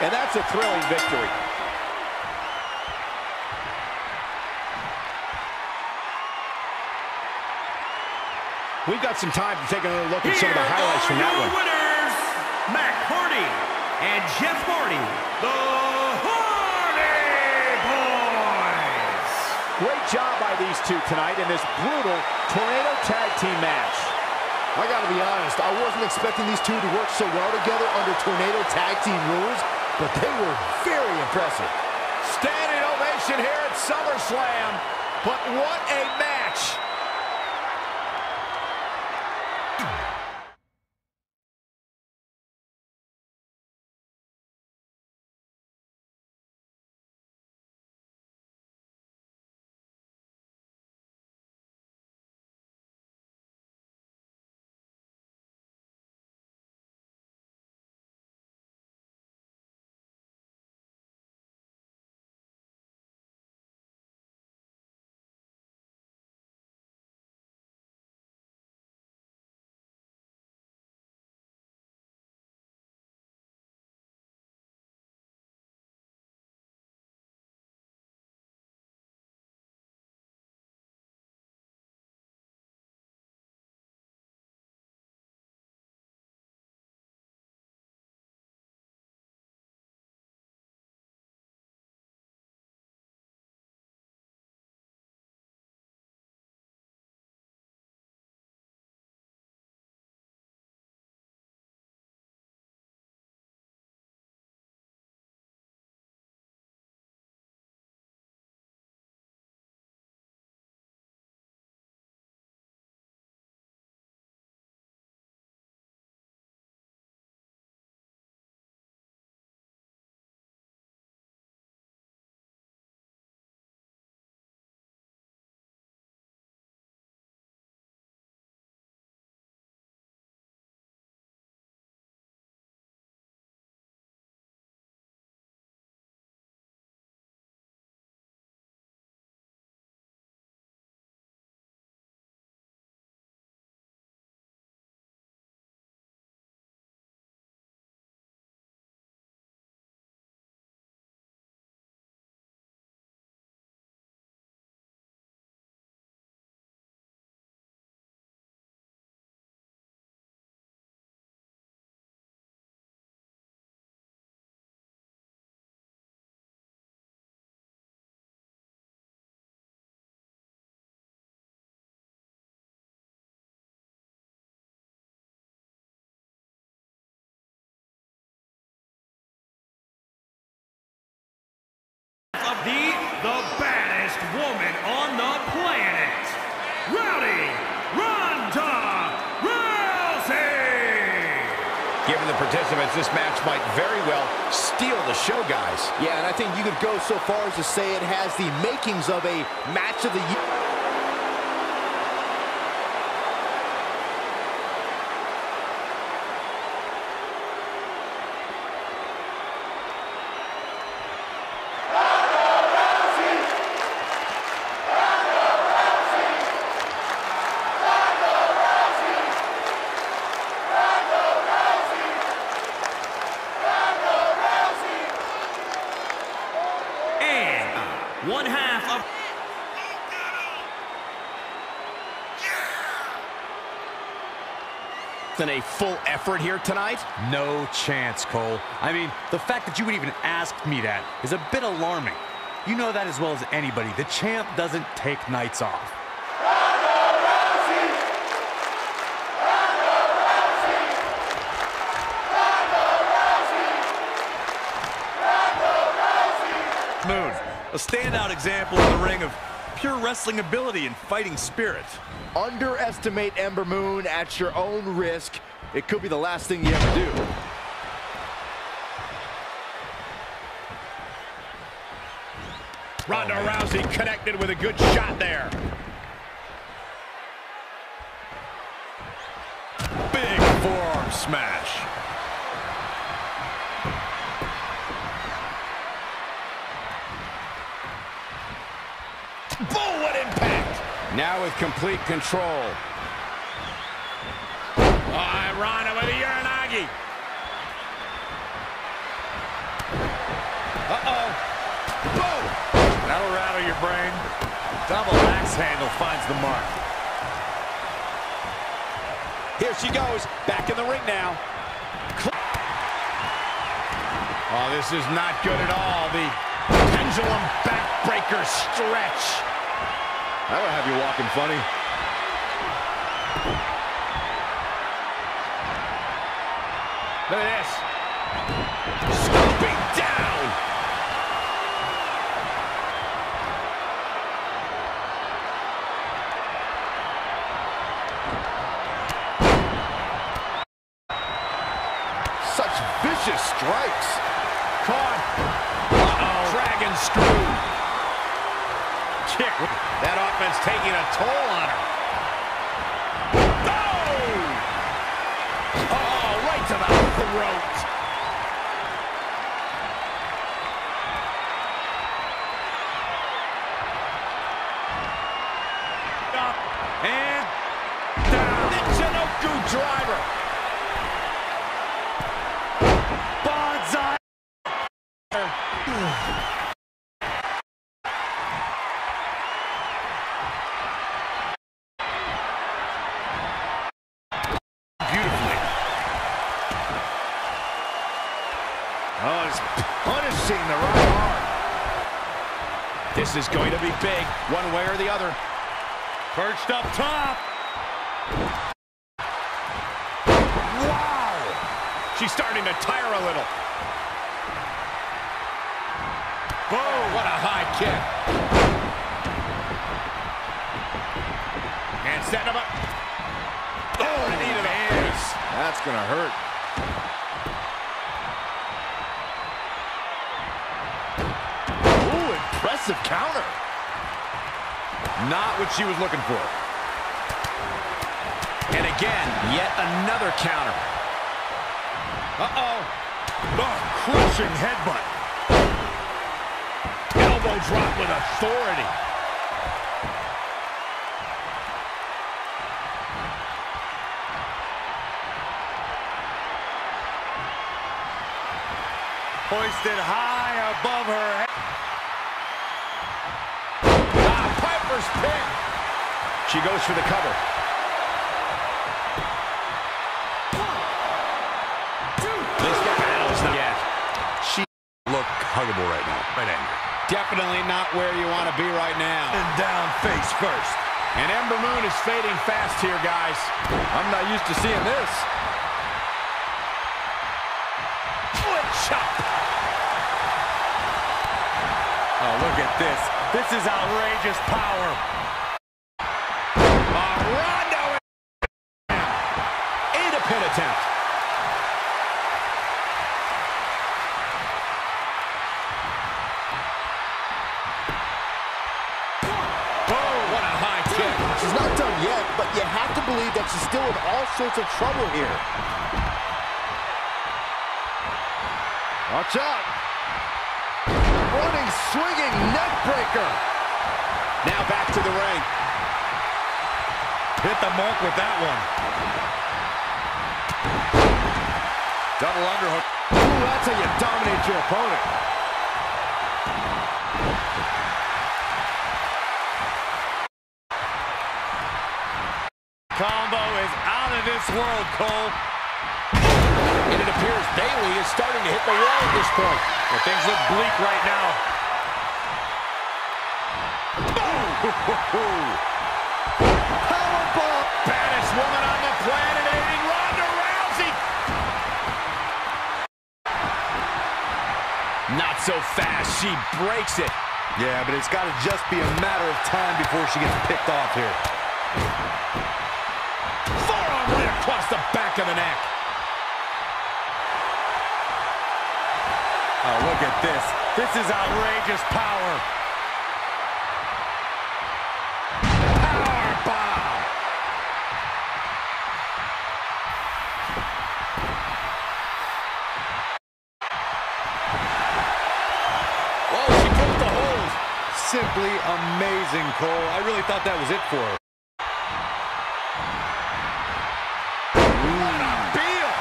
S4: And that's a thrilling victory.
S1: We've got some time to take another look at some of the highlights from that
S7: are your
S1: one.
S7: winners, Matt Hardy and Jeff Hardy, the Hardy Boys.
S4: Great job by these two tonight in this brutal Tornado Tag Team match.
S9: I gotta be honest, I wasn't expecting these two to work so well together under Tornado Tag Team rules, but they were very impressive.
S1: Standing ovation here at SummerSlam. But what a match. This match might very well steal the show, guys.
S4: Yeah, and I think you could go so far as to say it has the makings of a match of the year.
S7: And one half of
S1: In a full effort here tonight.
S2: No chance, Cole. I mean, the fact that you would even ask me that is a bit alarming. You know that as well as anybody. The champ doesn't take nights off. Moon, a standout example in the ring of pure wrestling ability and fighting spirit.
S4: Underestimate Ember Moon at your own risk. It could be the last thing you ever do.
S1: Ronda Rousey connected with a good shot there.
S2: Big forearm smash.
S1: Now with complete control. Oh, Ronda with a Uranage. Uh-oh. Boom.
S2: That'll rattle your brain. Double axe handle finds the mark.
S1: Here she goes. Back in the ring now. Oh, this is not good at all. The pendulum backbreaker stretch.
S4: That'll have you walking funny.
S1: Look at this. Big, one way or the other.
S2: Perched up top.
S1: She was looking for. And again, yet another counter. Uh-oh.
S2: Oh, crushing headbutt.
S1: The cover.
S2: With that one.
S1: Double underhook. Ooh, that's how you dominate your opponent.
S2: Combo is out of this world, Cole.
S1: And it appears Bayley is starting to hit the wall at this point.
S2: Well, things look bleak right now.
S1: Powerbomb. Baddest woman on the planet, aiding Ronda Rousey. Not so fast. She breaks it.
S10: Yeah, but it's got to just be a matter of time before she gets picked off here.
S1: Forearm right across the back of the neck.
S2: Oh, look at this. This is outrageous power.
S10: Amazing, Cole. I really thought that was it for her.
S1: Beal.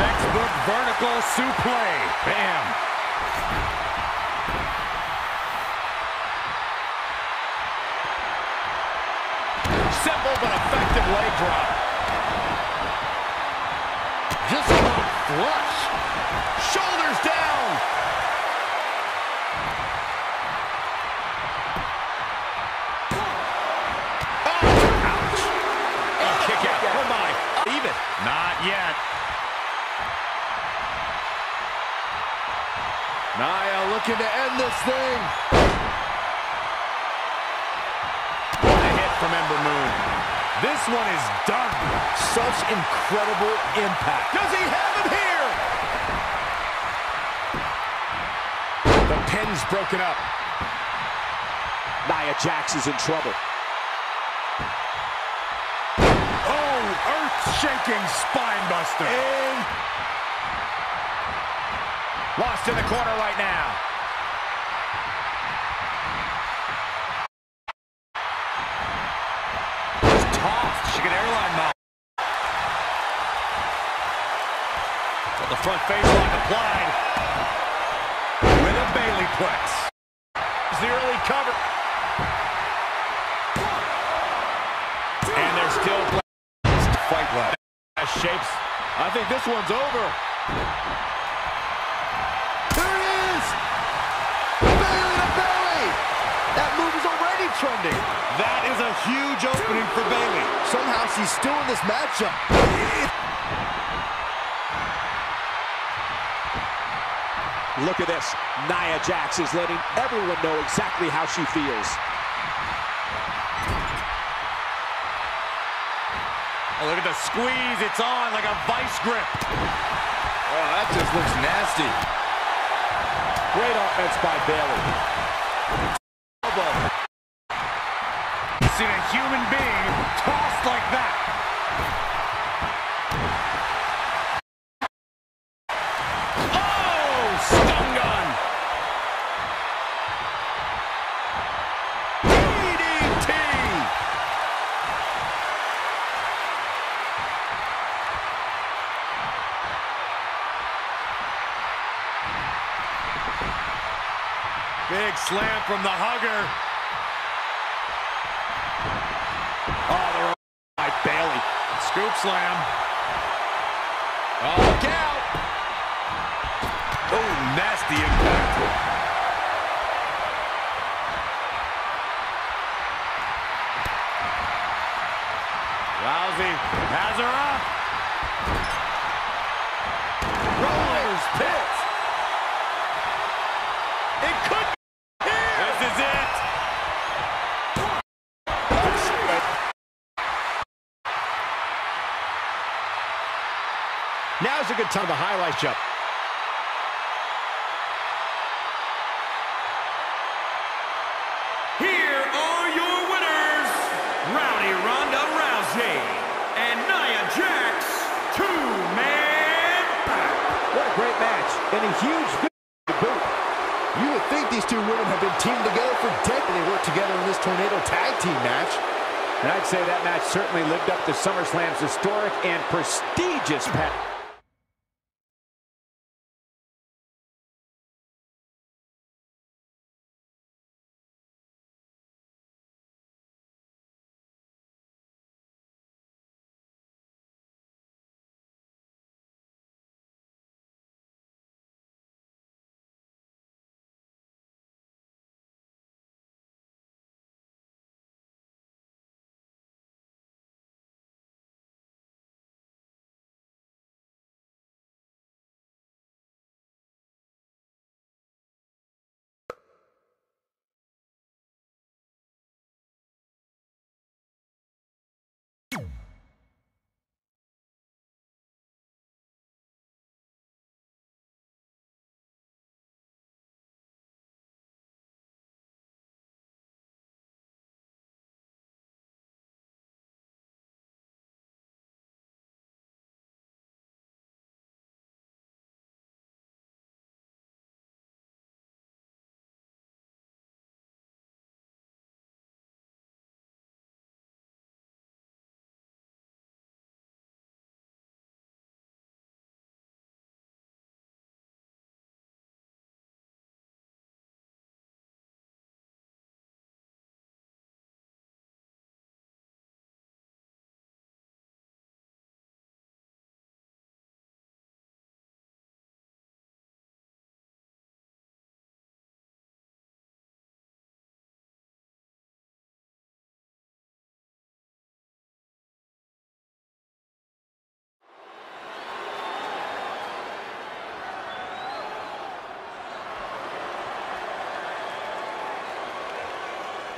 S2: Textbook vertical suplex. Bam.
S1: Simple but effective leg drop. Just a flush. Shoulders down.
S4: Looking to end this thing.
S1: What a hit from Ember Moon.
S2: This one is done.
S4: Such incredible impact.
S1: Does he have him here? The pin's broken up.
S11: Nia Jax is in trouble.
S2: Oh, earth-shaking spinebuster.
S1: In. Lost in the corner right now.
S11: Nia is letting everyone know exactly how she feels.
S2: Oh, look at the squeeze. It's on like a vice grip.
S4: Oh, that just looks nasty.
S11: Great offense by
S2: Bayley.
S1: Now's a good time to highlight jump.
S7: Here are your winners, Rowdy Ronda Rousey and Nia Jax, two-man.
S11: What a great match. And a huge victory to boot.
S4: You would think these two women have been teamed together for decades. They worked together in this Tornado Tag Team match.
S11: And I'd say that match certainly lived up to SummerSlam's historic and prestigious past.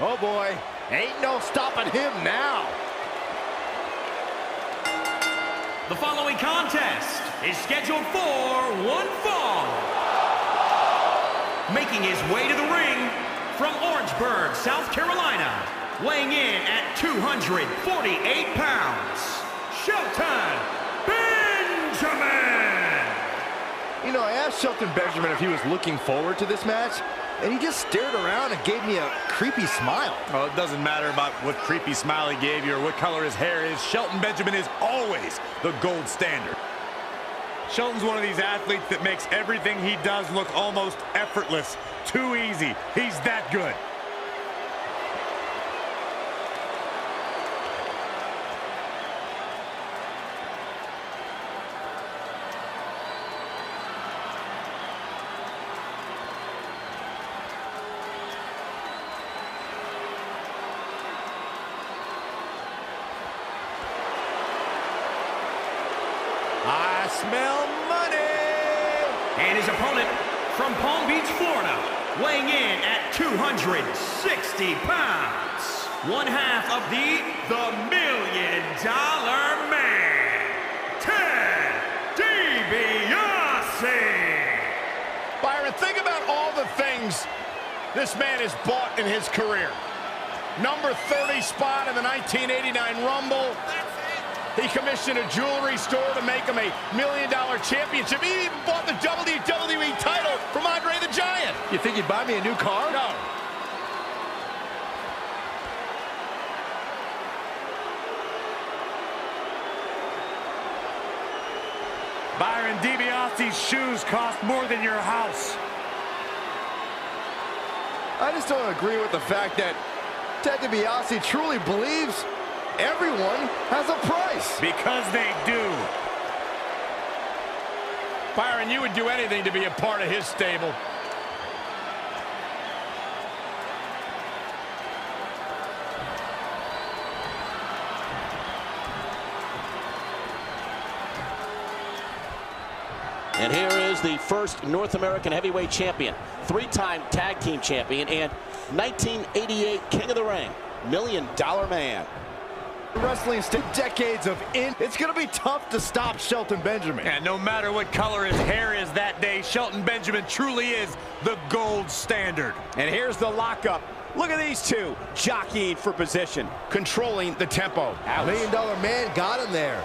S4: Oh boy, ain't no stopping him now.
S7: The following contest is scheduled for one fall. Making his way to the ring from Orangeburg, South Carolina, weighing in at 248 pounds, Shelton Benjamin!
S4: You know, I asked Shelton Benjamin if he was looking forward to this match, and he just stared around and gave me a creepy smile.
S12: Well, it doesn't matter about what creepy smile he gave you or what color his hair is. Shelton Benjamin is always the gold standard. Shelton's one of these athletes that makes everything he does look almost effortless. Too easy. He's that good.
S4: I smell money.
S7: And his opponent from Palm Beach, Florida, weighing in at 260 pounds, one half of the The Million Dollar Man, Ted DiBiase.
S1: Byron, think about all the things this man has bought in his career. Number 30 spot in the 1989 Rumble. He commissioned a jewelry store to make him a million dollar championship. He even bought the WWE title from Andre the Giant.
S4: You think he'd buy me a new car?
S1: No.
S2: Byron DiBiase's shoes cost more than your house.
S4: I just don't agree with the fact that Ted DiBiase truly believes everyone has a price.
S2: Because they do.
S1: Byron, you would do anything to be a part of his stable.
S13: And here is the first North American heavyweight champion, three-time tag team champion, and 1988 King of the Ring, Million Dollar Man.
S4: Wrestling still decades of in. It's going to be tough to stop Shelton Benjamin.
S2: And no matter what color his hair is that day, Shelton Benjamin truly is the gold standard.
S1: And here's the lockup. Look at these two jockeying for position, controlling the tempo.
S4: Million Dollar Man got him there.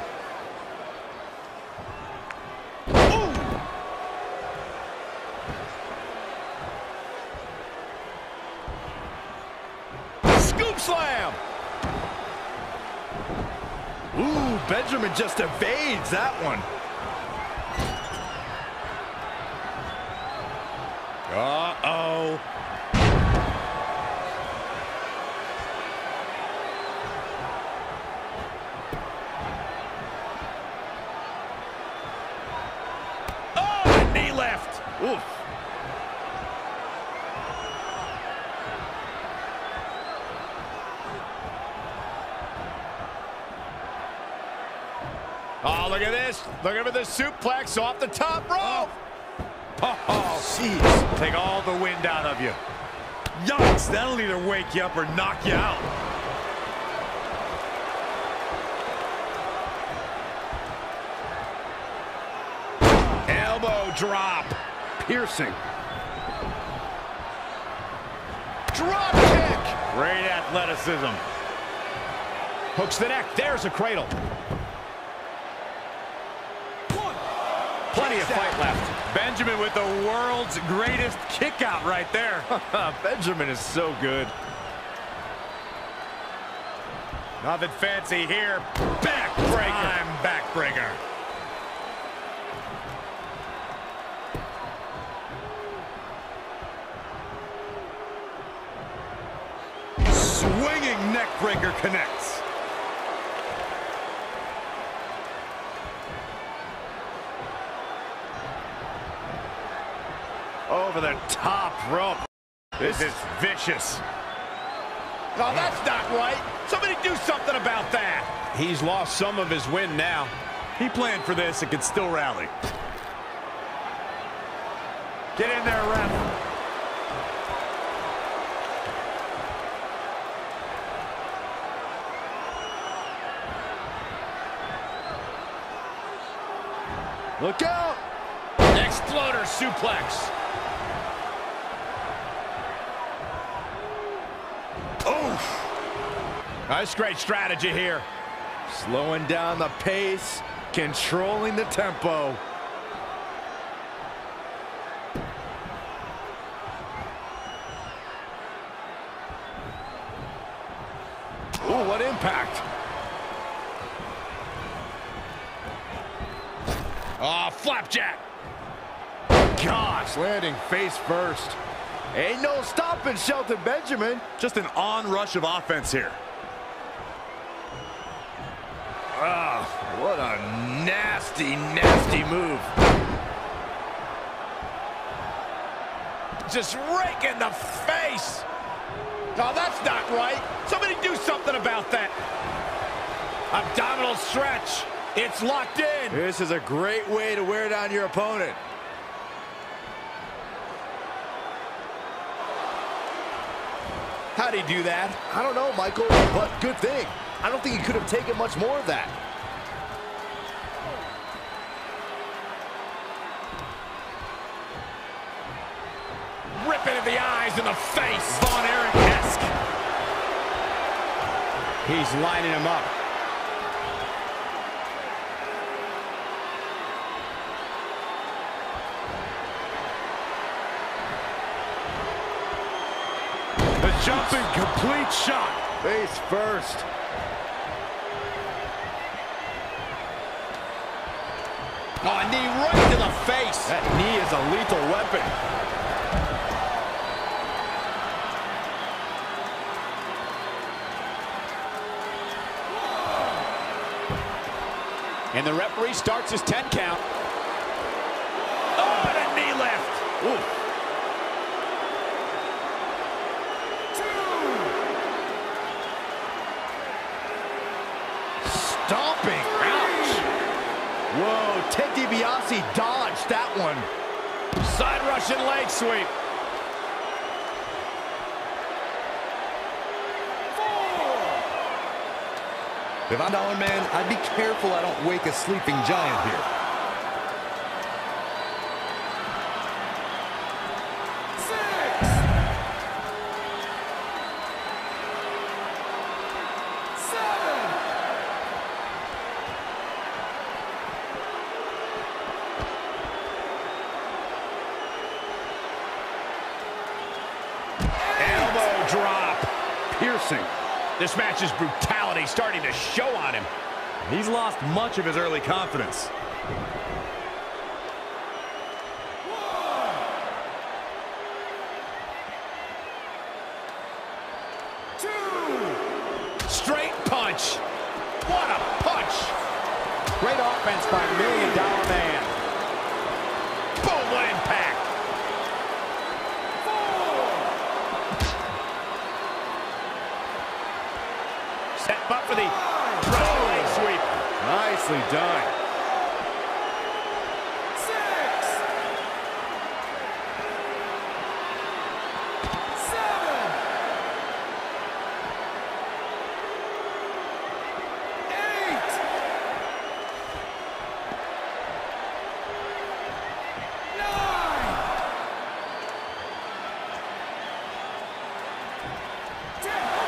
S4: Benjamin just evades that one. Uh-oh.
S1: Oh, knee left.
S4: Oof.
S1: Look at this. Look at the suplex off the top rope.
S2: Oh. Oh, oh, jeez. Take all the wind out of you. Yikes, that'll either wake you up or knock you out.
S1: Elbow drop.
S4: Piercing.
S1: Drop kick.
S2: Great athleticism.
S1: Hooks the neck. There's a cradle. Plenty of fight left.
S2: Benjamin with the world's greatest kick out right there.
S4: Benjamin is so good.
S2: Nothing fancy here. Backbreaker. Time backbreaker.
S12: Swinging neckbreaker connects.
S4: over the top rope.
S2: This is vicious.
S1: Oh, that's not right. Somebody do something about that. He's lost some of his win now.
S12: He planned for this and can still rally.
S2: Get in there, ref.
S9: Look out!
S1: Exploder suplex. That's great strategy here.
S4: Slowing down the pace, controlling the tempo. Ooh, what impact.
S1: Oh, flapjack.
S4: Gosh, landing face first. Ain't no stopping Shelton Benjamin.
S2: Just an onrush of offense here.
S4: Ah, what a nasty, nasty move.
S1: Just rake in the face. No, that's not right. Somebody do something about that. Abdominal stretch. It's locked in.
S4: This is a great way to wear down your opponent.
S1: How'd he do that?
S9: I don't know, Michael, but good thing. I don't think he could have taken much more of that.
S1: Ripping in the eyes and the face. Von Erich-esque. He's lining him up.
S2: The jumping complete shot.
S4: Face first.
S1: Face.
S4: That knee is a lethal weapon.
S1: And the referee starts his 10 count. Oh, and a knee lift. Ooh.
S4: Stomping. Ouch. Whoa, Ted DiBiase dodged that one.
S1: Side Russian leg sweep.
S3: If I'm Dollar Man, I'd be careful I don't wake a sleeping giant here.
S1: Match's brutality starting to show on him.
S2: He's lost much of his early confidence.
S1: Straight punch. What a punch.
S9: Great offense by Million Dollar Man.
S1: Boom, what impact. Set up for the Russian leg sweep.
S4: Nicely done.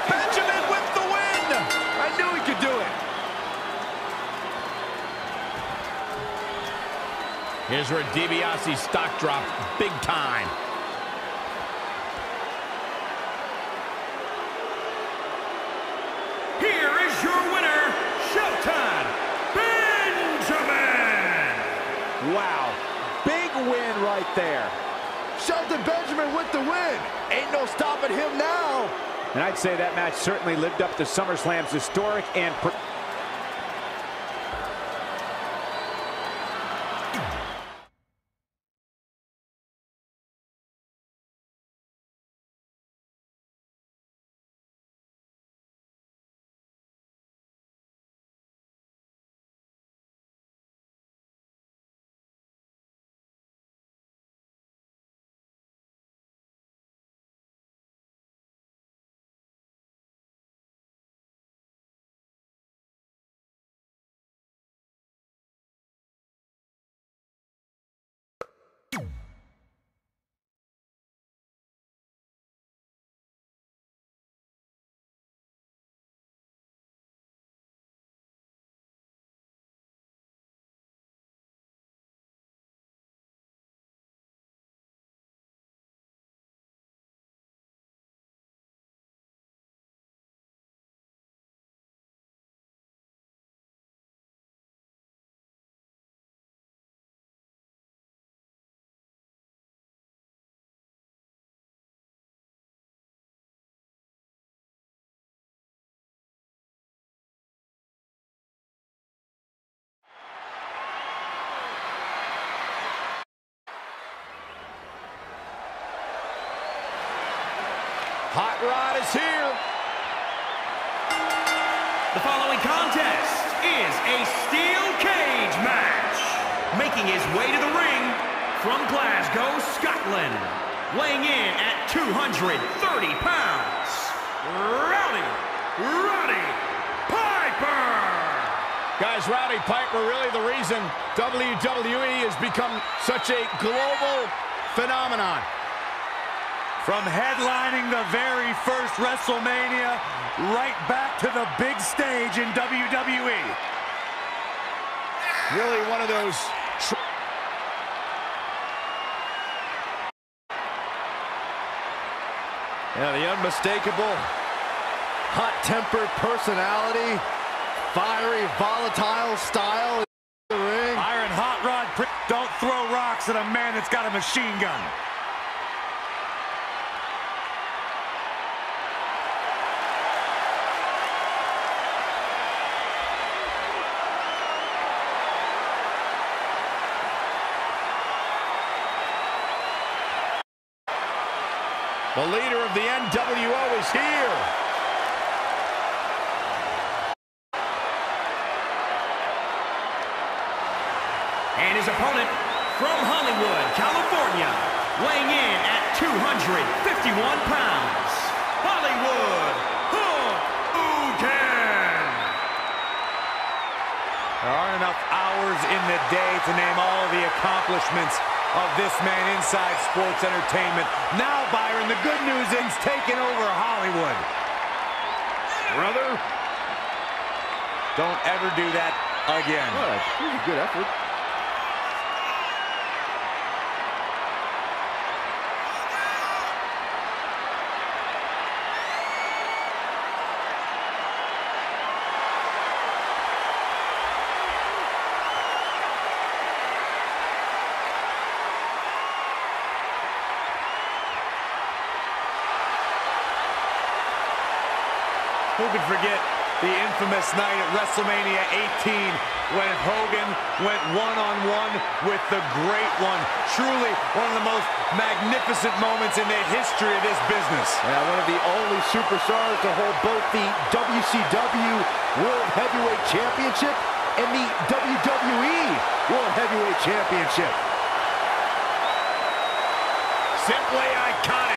S1: Benjamin with the win.
S4: I knew he could do it.
S1: Here's where DiBiase's stock dropped big time.
S7: Here is your winner, Shelton Benjamin.
S9: Wow. Big win right there.
S4: Shelton Benjamin with the win. Ain't no stopping him now.
S14: And I'd say that match certainly lived up to SummerSlam's historic and
S1: Hot Rod is here.
S7: The following contest is a steel cage match. Making his way to the ring from Glasgow, Scotland. Weighing in at 230 pounds. Rowdy Roddy Piper.
S1: Guys, Rowdy Piper really the reason WWE has become such a global phenomenon.
S8: From headlining the very first WrestleMania right back to the big stage in WWE.
S1: Really one of those
S4: Yeah, the unmistakable, hot-tempered personality, fiery, volatile style the ring.
S8: Iron Hot Rod, don't throw rocks at a man that's got a machine gun.
S1: The leader of the NWO is here.
S7: And his opponent from Hollywood, California, weighing in at 251 pounds, Hollywood Hulk Hogan.
S8: There aren't enough hours in the day to name all the accomplishments of this man inside sports entertainment. Now, Byron, the good news is taking over Hollywood.
S1: Brother.
S8: Don't ever do that again.
S4: A pretty good effort.
S8: Who could forget the infamous night at WrestleMania 18 when Hogan went one-on-one with the Great One. Truly one of the most magnificent moments in the history of this business.
S4: Yeah, one of the only superstars to hold both the WCW World Heavyweight Championship and the WWE World Heavyweight Championship.
S1: Simply iconic.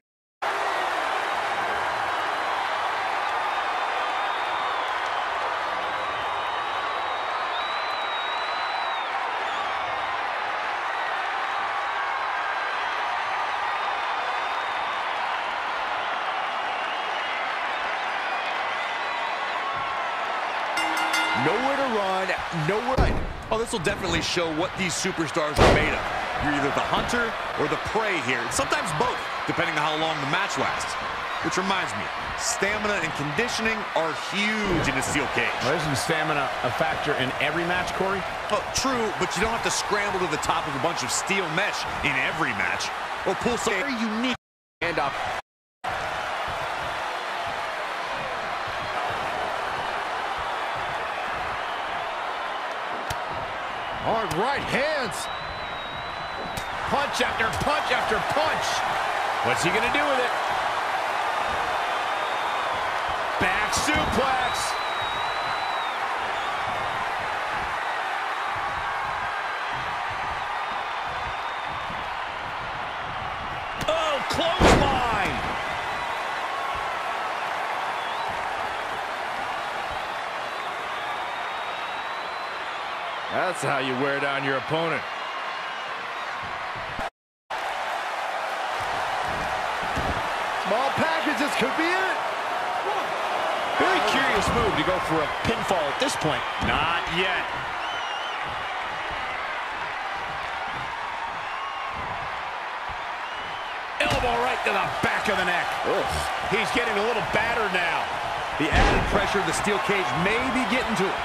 S2: This will definitely show what these superstars are made of. You're either the hunter or the prey here, and sometimes both, depending on how long the match lasts. Which reminds me, stamina and conditioning are huge in a steel cage.
S1: Well, isn't stamina a factor in every match, Corey?
S2: Oh, true, but you don't have to scramble to the top of a bunch of steel mesh in every match, or pull some very unique
S4: Hand up. Hard right hands.
S1: Punch after punch after punch. What's he going to do with He's getting a little battered now.
S2: The added pressure of the steel cage may be getting to him.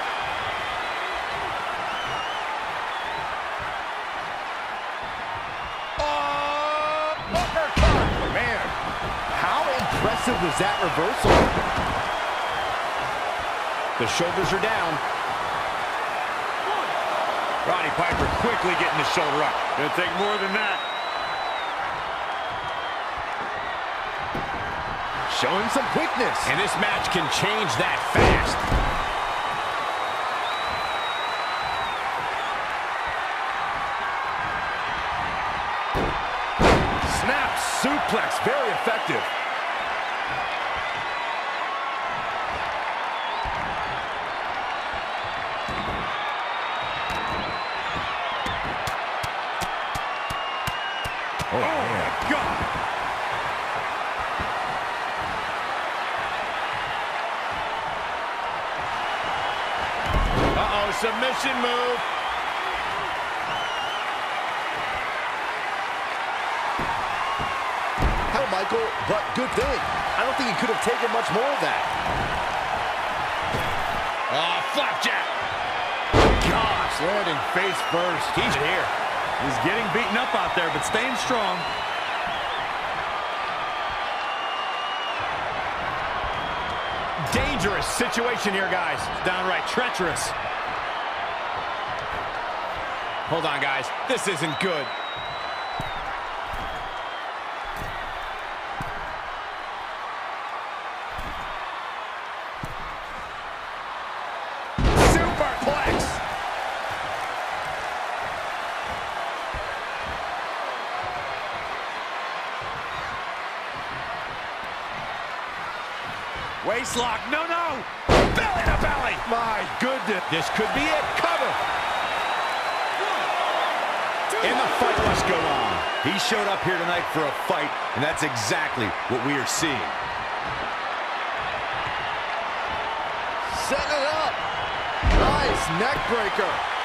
S4: How impressive was that reversal?
S1: The shoulders are down.
S2: Roddy Piper quickly getting the shoulder up.
S8: Gonna take more than that.
S15: Showing some quickness.
S1: And this match can change that fast.
S15: Snap suplex, very
S1: first. He's here.
S2: He's getting beaten up out there, but staying strong.
S1: Dangerous situation here, guys.
S2: Downright treacherous.
S1: Hold on, guys. This isn't good. This could be it. Cover. And the fight must go on.
S16: He showed up here tonight for a fight, and that's exactly what we are seeing.
S4: Setting it up. Nice neck breaker.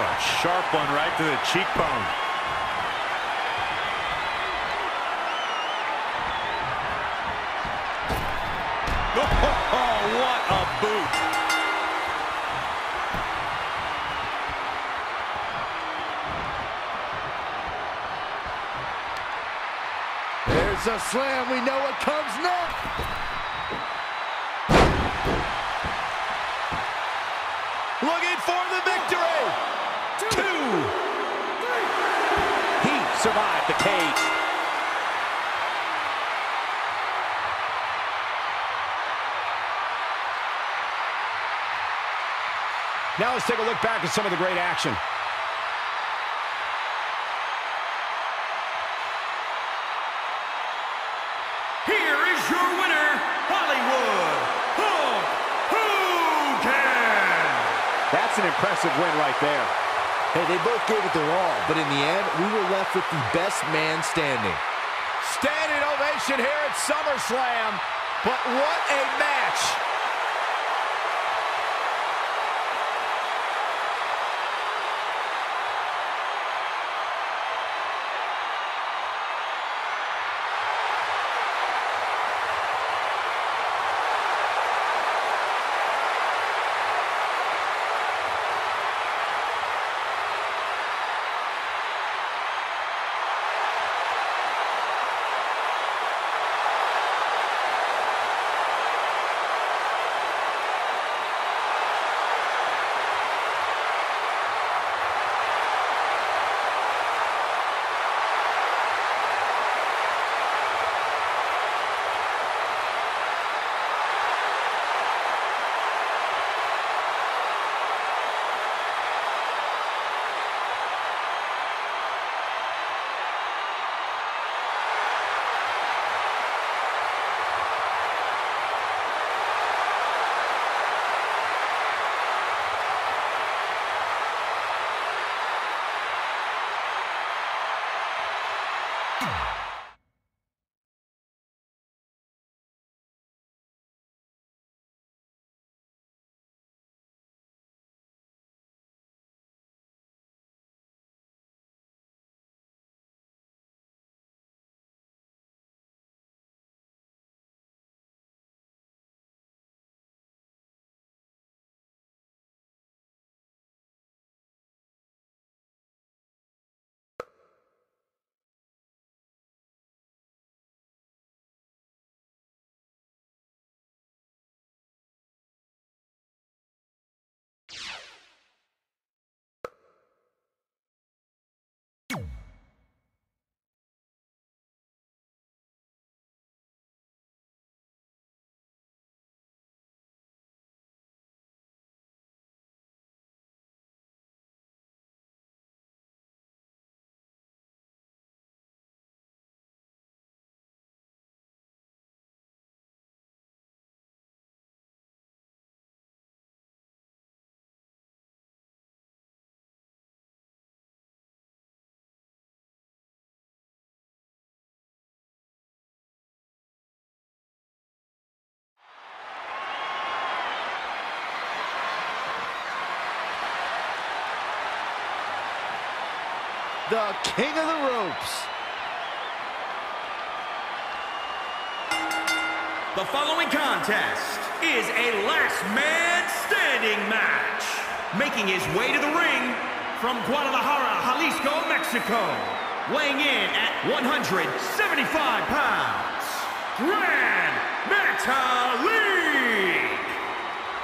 S2: A sharp one right to the cheekbone. Oh, what a boot.
S4: There's a slam. We know what comes next.
S1: Looking for the victory. Two.
S15: He survived.
S1: Now let's take a look back at some of the great action.
S7: Here is your winner, Hollywood Hulk Hogan.
S15: That's an impressive win right there.
S4: Hey, they both gave it their all, but in the end, we were left with the best man standing.
S1: Standing ovation here at SummerSlam. But what a match.
S4: The king of the ropes.
S7: The following contest is a last man standing match. Making his way to the ring from Guadalajara, Jalisco, Mexico. Weighing in at 175 pounds, Grand Metalik!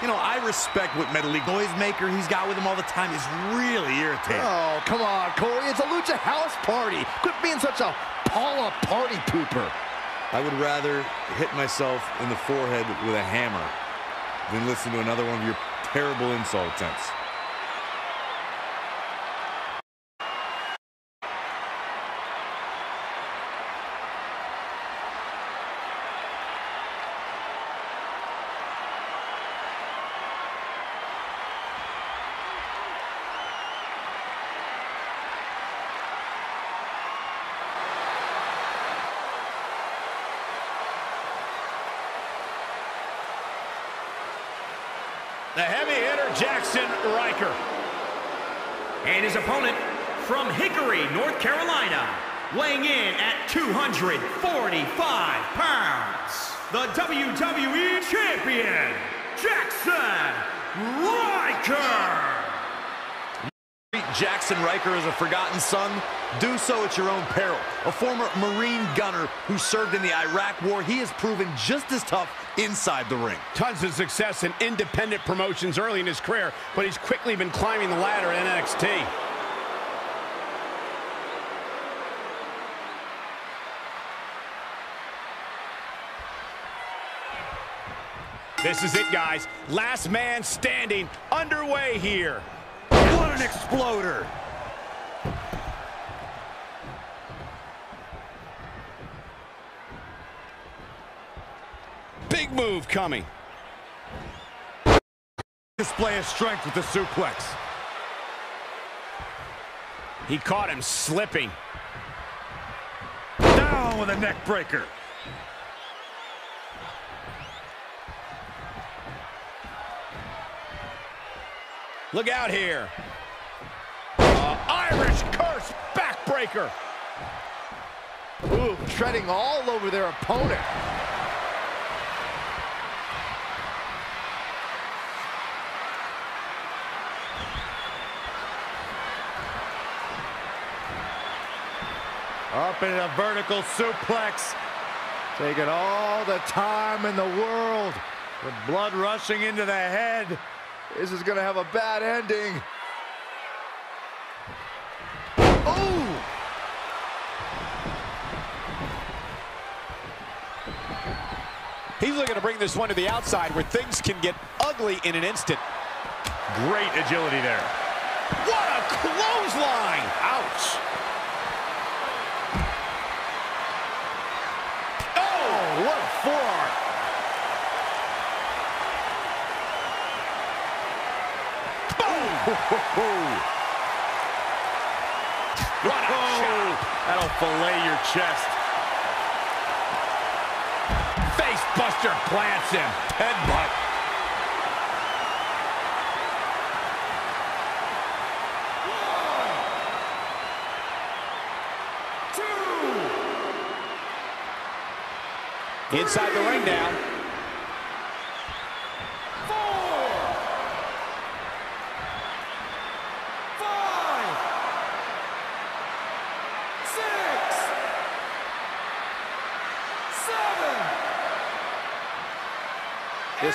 S2: You know, I respect what Metalik noisemaker he's got with him all the time is really irritating.
S9: Oh, come on, Corey. It's a Lucha House party. Quit being such a Paula party pooper.
S3: I would rather hit myself in the forehead with a hammer than listen to another one of your terrible insult attempts.
S1: The heavy Jaxson Ryker.
S7: And his opponent from Hickory, North Carolina, weighing in at 245 pounds, the WWE Champion, Jaxson Ryker!
S3: Jaxson Ryker is a forgotten son? Do so at your own peril. A former Marine gunner who served in the Iraq War, he has proven just as tough inside the ring.
S1: Tons of success in independent promotions early in his career, but he's quickly been climbing the ladder in NXT. This is it, guys. Last man standing underway here.
S2: What an exploder!
S1: Big move coming.
S2: Display of strength with the suplex.
S1: He caught him slipping.
S2: Down with a neck breaker.
S1: Look out here. Uh, Irish curse backbreaker.
S9: Ooh, treading all over their opponent.
S8: Up in a vertical suplex. Taking all the time in the world. The blood rushing into the head.
S9: This is going to have a bad ending. Oh!
S14: He's looking to bring this one to the outside where things can get ugly in an instant.
S8: Great agility there.
S1: What a clothesline! Ouch! Oh, what a forearm! What a shot!
S8: That'll fillet your chest.
S1: Face buster plants him. Headbutt.
S14: Inside the ring now.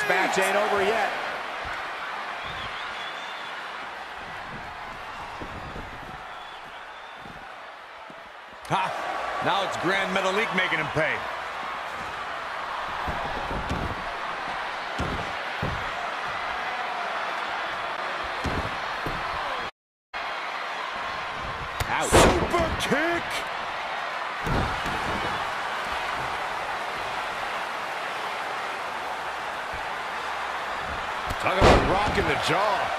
S14: This match ain't over yet.
S2: Ha! Now it's Grand Metalik making him pay.
S14: Ouch.
S2: Super kick!
S1: Talk about rocking the jaw.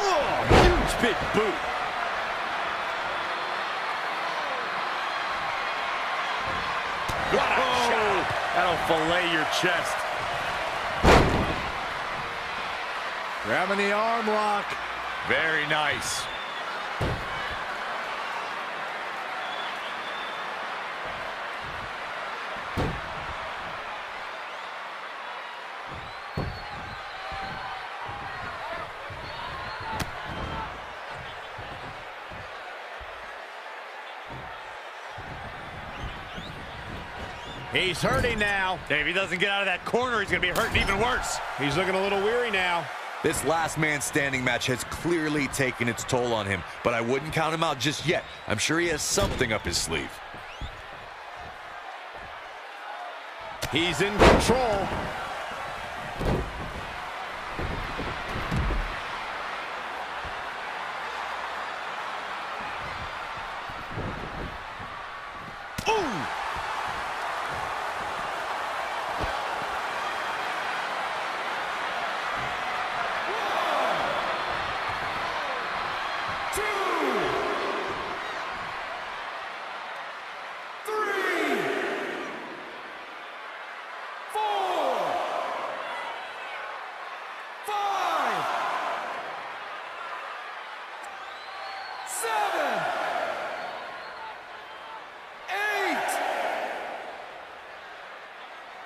S1: Oh, huge big boot. What a oh, shot.
S8: That'll fillet your chest.
S4: Grabbing the arm lock.
S17: Very nice.
S1: He's hurting now.
S18: If he doesn't get out of that corner, he's going to be hurting even worse.
S1: He's looking a little weary now.
S2: This last man standing match has clearly taken its toll on him, but I wouldn't count him out just yet. I'm sure he has something up his sleeve.
S1: He's in control. Ooh!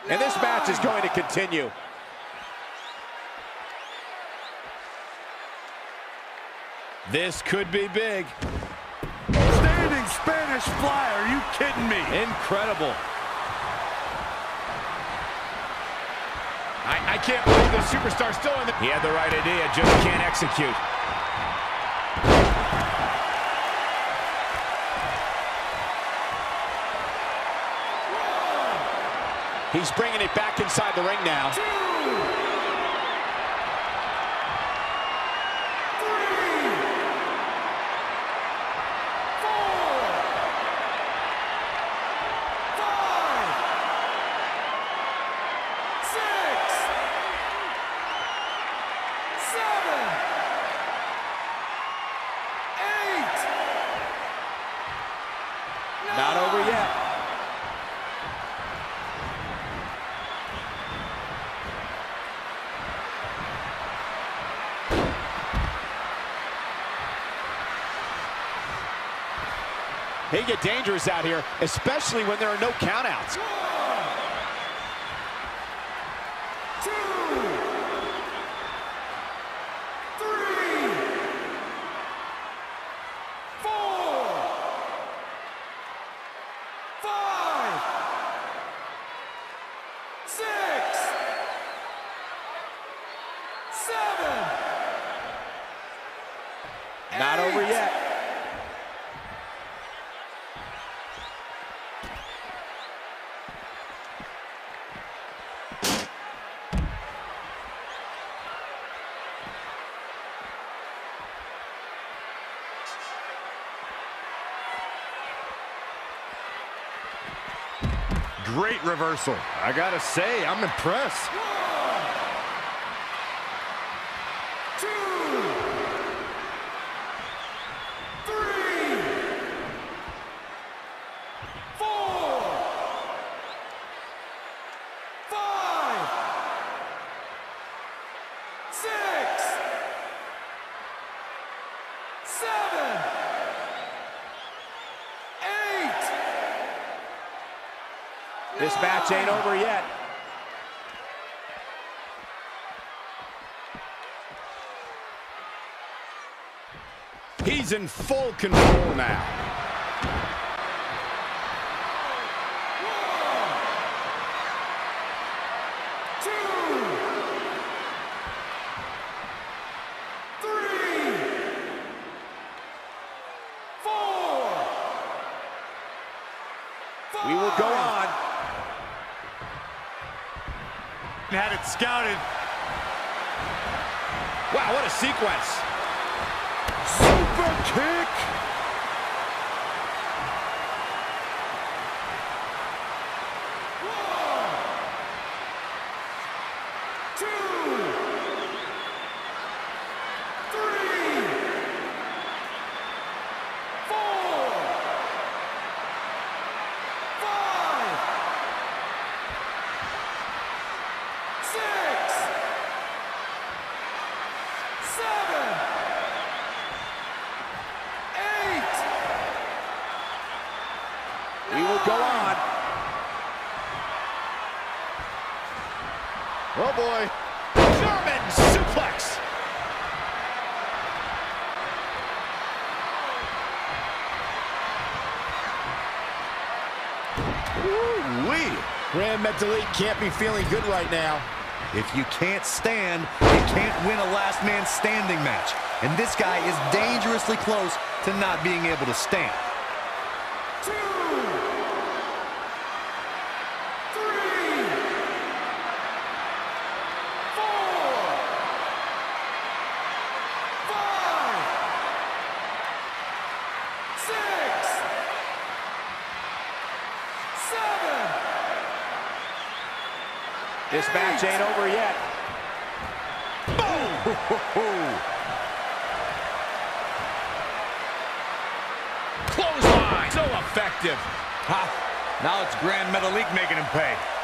S19: And this match is going to continue.
S1: This could be big.
S4: Standing Spanish fly. Are you kidding me?
S1: Incredible. I, I can't believe the superstar still in the... He had the right idea, just can't execute.
S19: He's bringing it back inside the ring now. Not over yet. They get dangerous out here, especially when there are no countouts. Not over yet.
S4: Great reversal. I gotta say, I'm impressed.
S19: Match ain't over yet.
S1: He's in full control now.
S20: Metalik can't be feeling good right now.
S2: If you can't stand, you can't win a last man standing match. And this guy is dangerously close to not being able to stand.
S21: This match ain't over yet.
S4: Close Clothesline. So effective.
S1: Ha! Now it's Grand Metalik making him pay.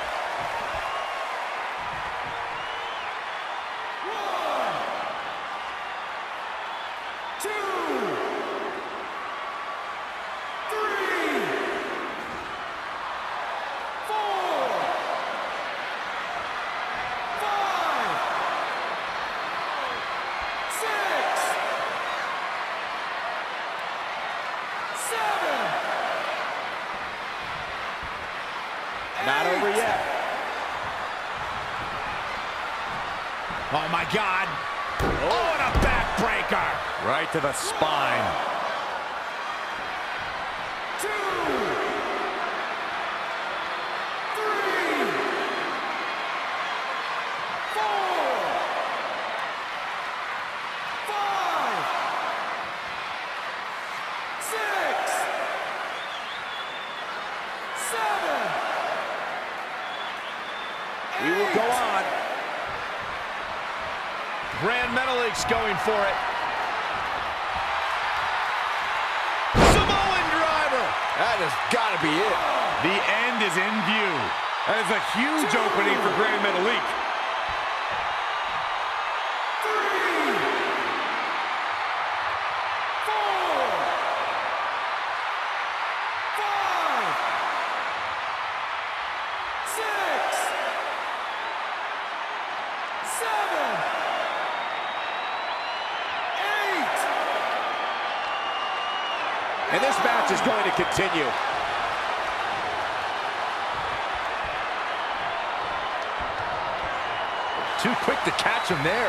S4: Him there.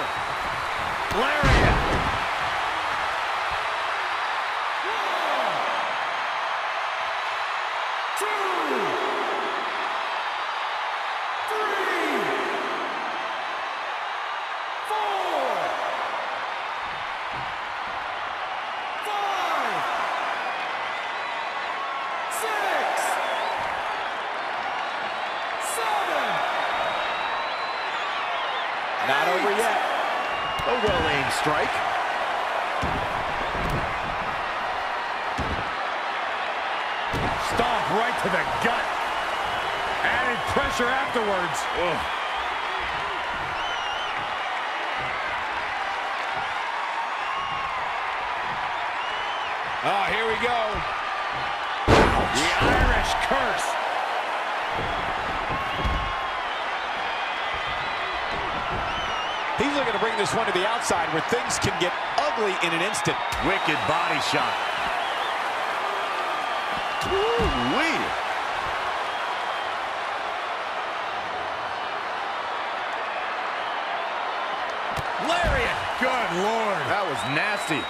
S21: This one to the outside where things can get ugly in an instant.
S22: Wicked body shot.
S4: Woo-wee. Lariat.
S22: Good Lord.
S4: That was nasty.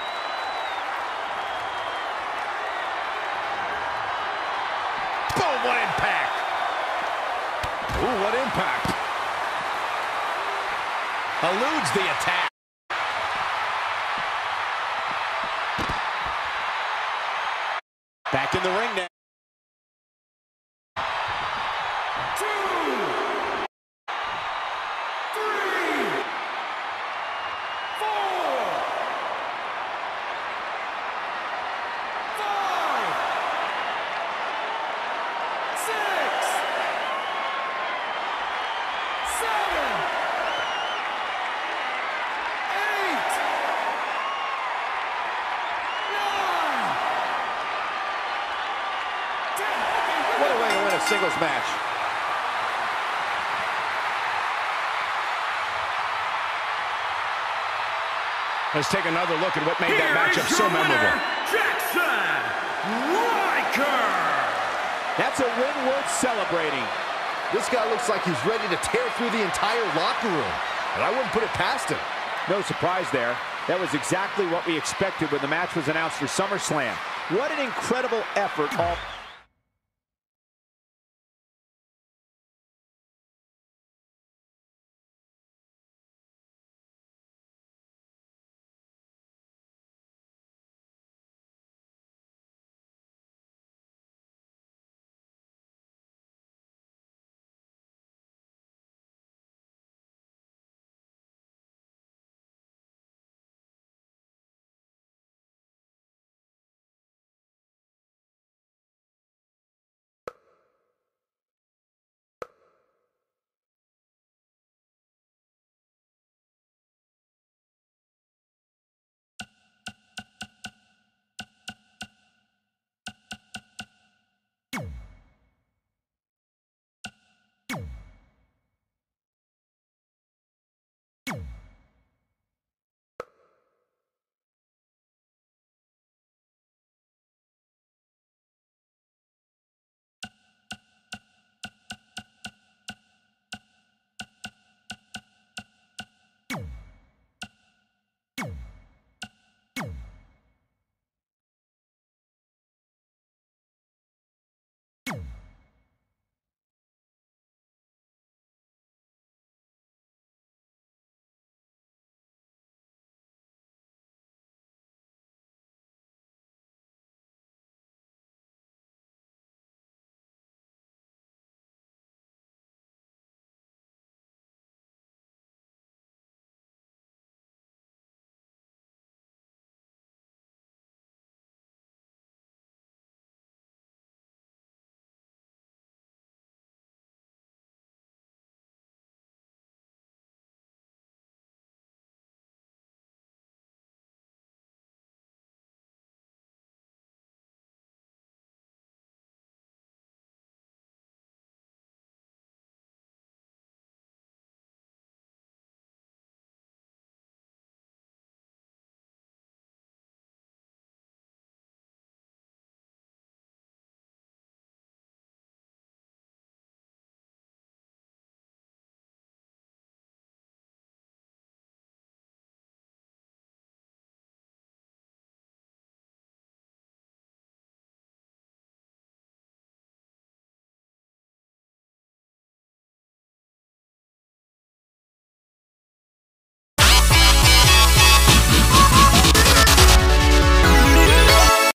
S4: Boom, what impact. Ooh, what impact. Eludes the attack.
S21: Back in the ring now.
S20: match.
S23: Let's take another look at what made
S7: Here
S23: that matchup so
S7: winner,
S23: memorable.
S7: Jaxson Ryker!
S1: That's a win worth celebrating.
S4: This guy looks like he's ready to tear through the entire locker room, and I wouldn't put it past him.
S1: No surprise there. That was exactly what we expected when the match was announced for SummerSlam. What an incredible effort all...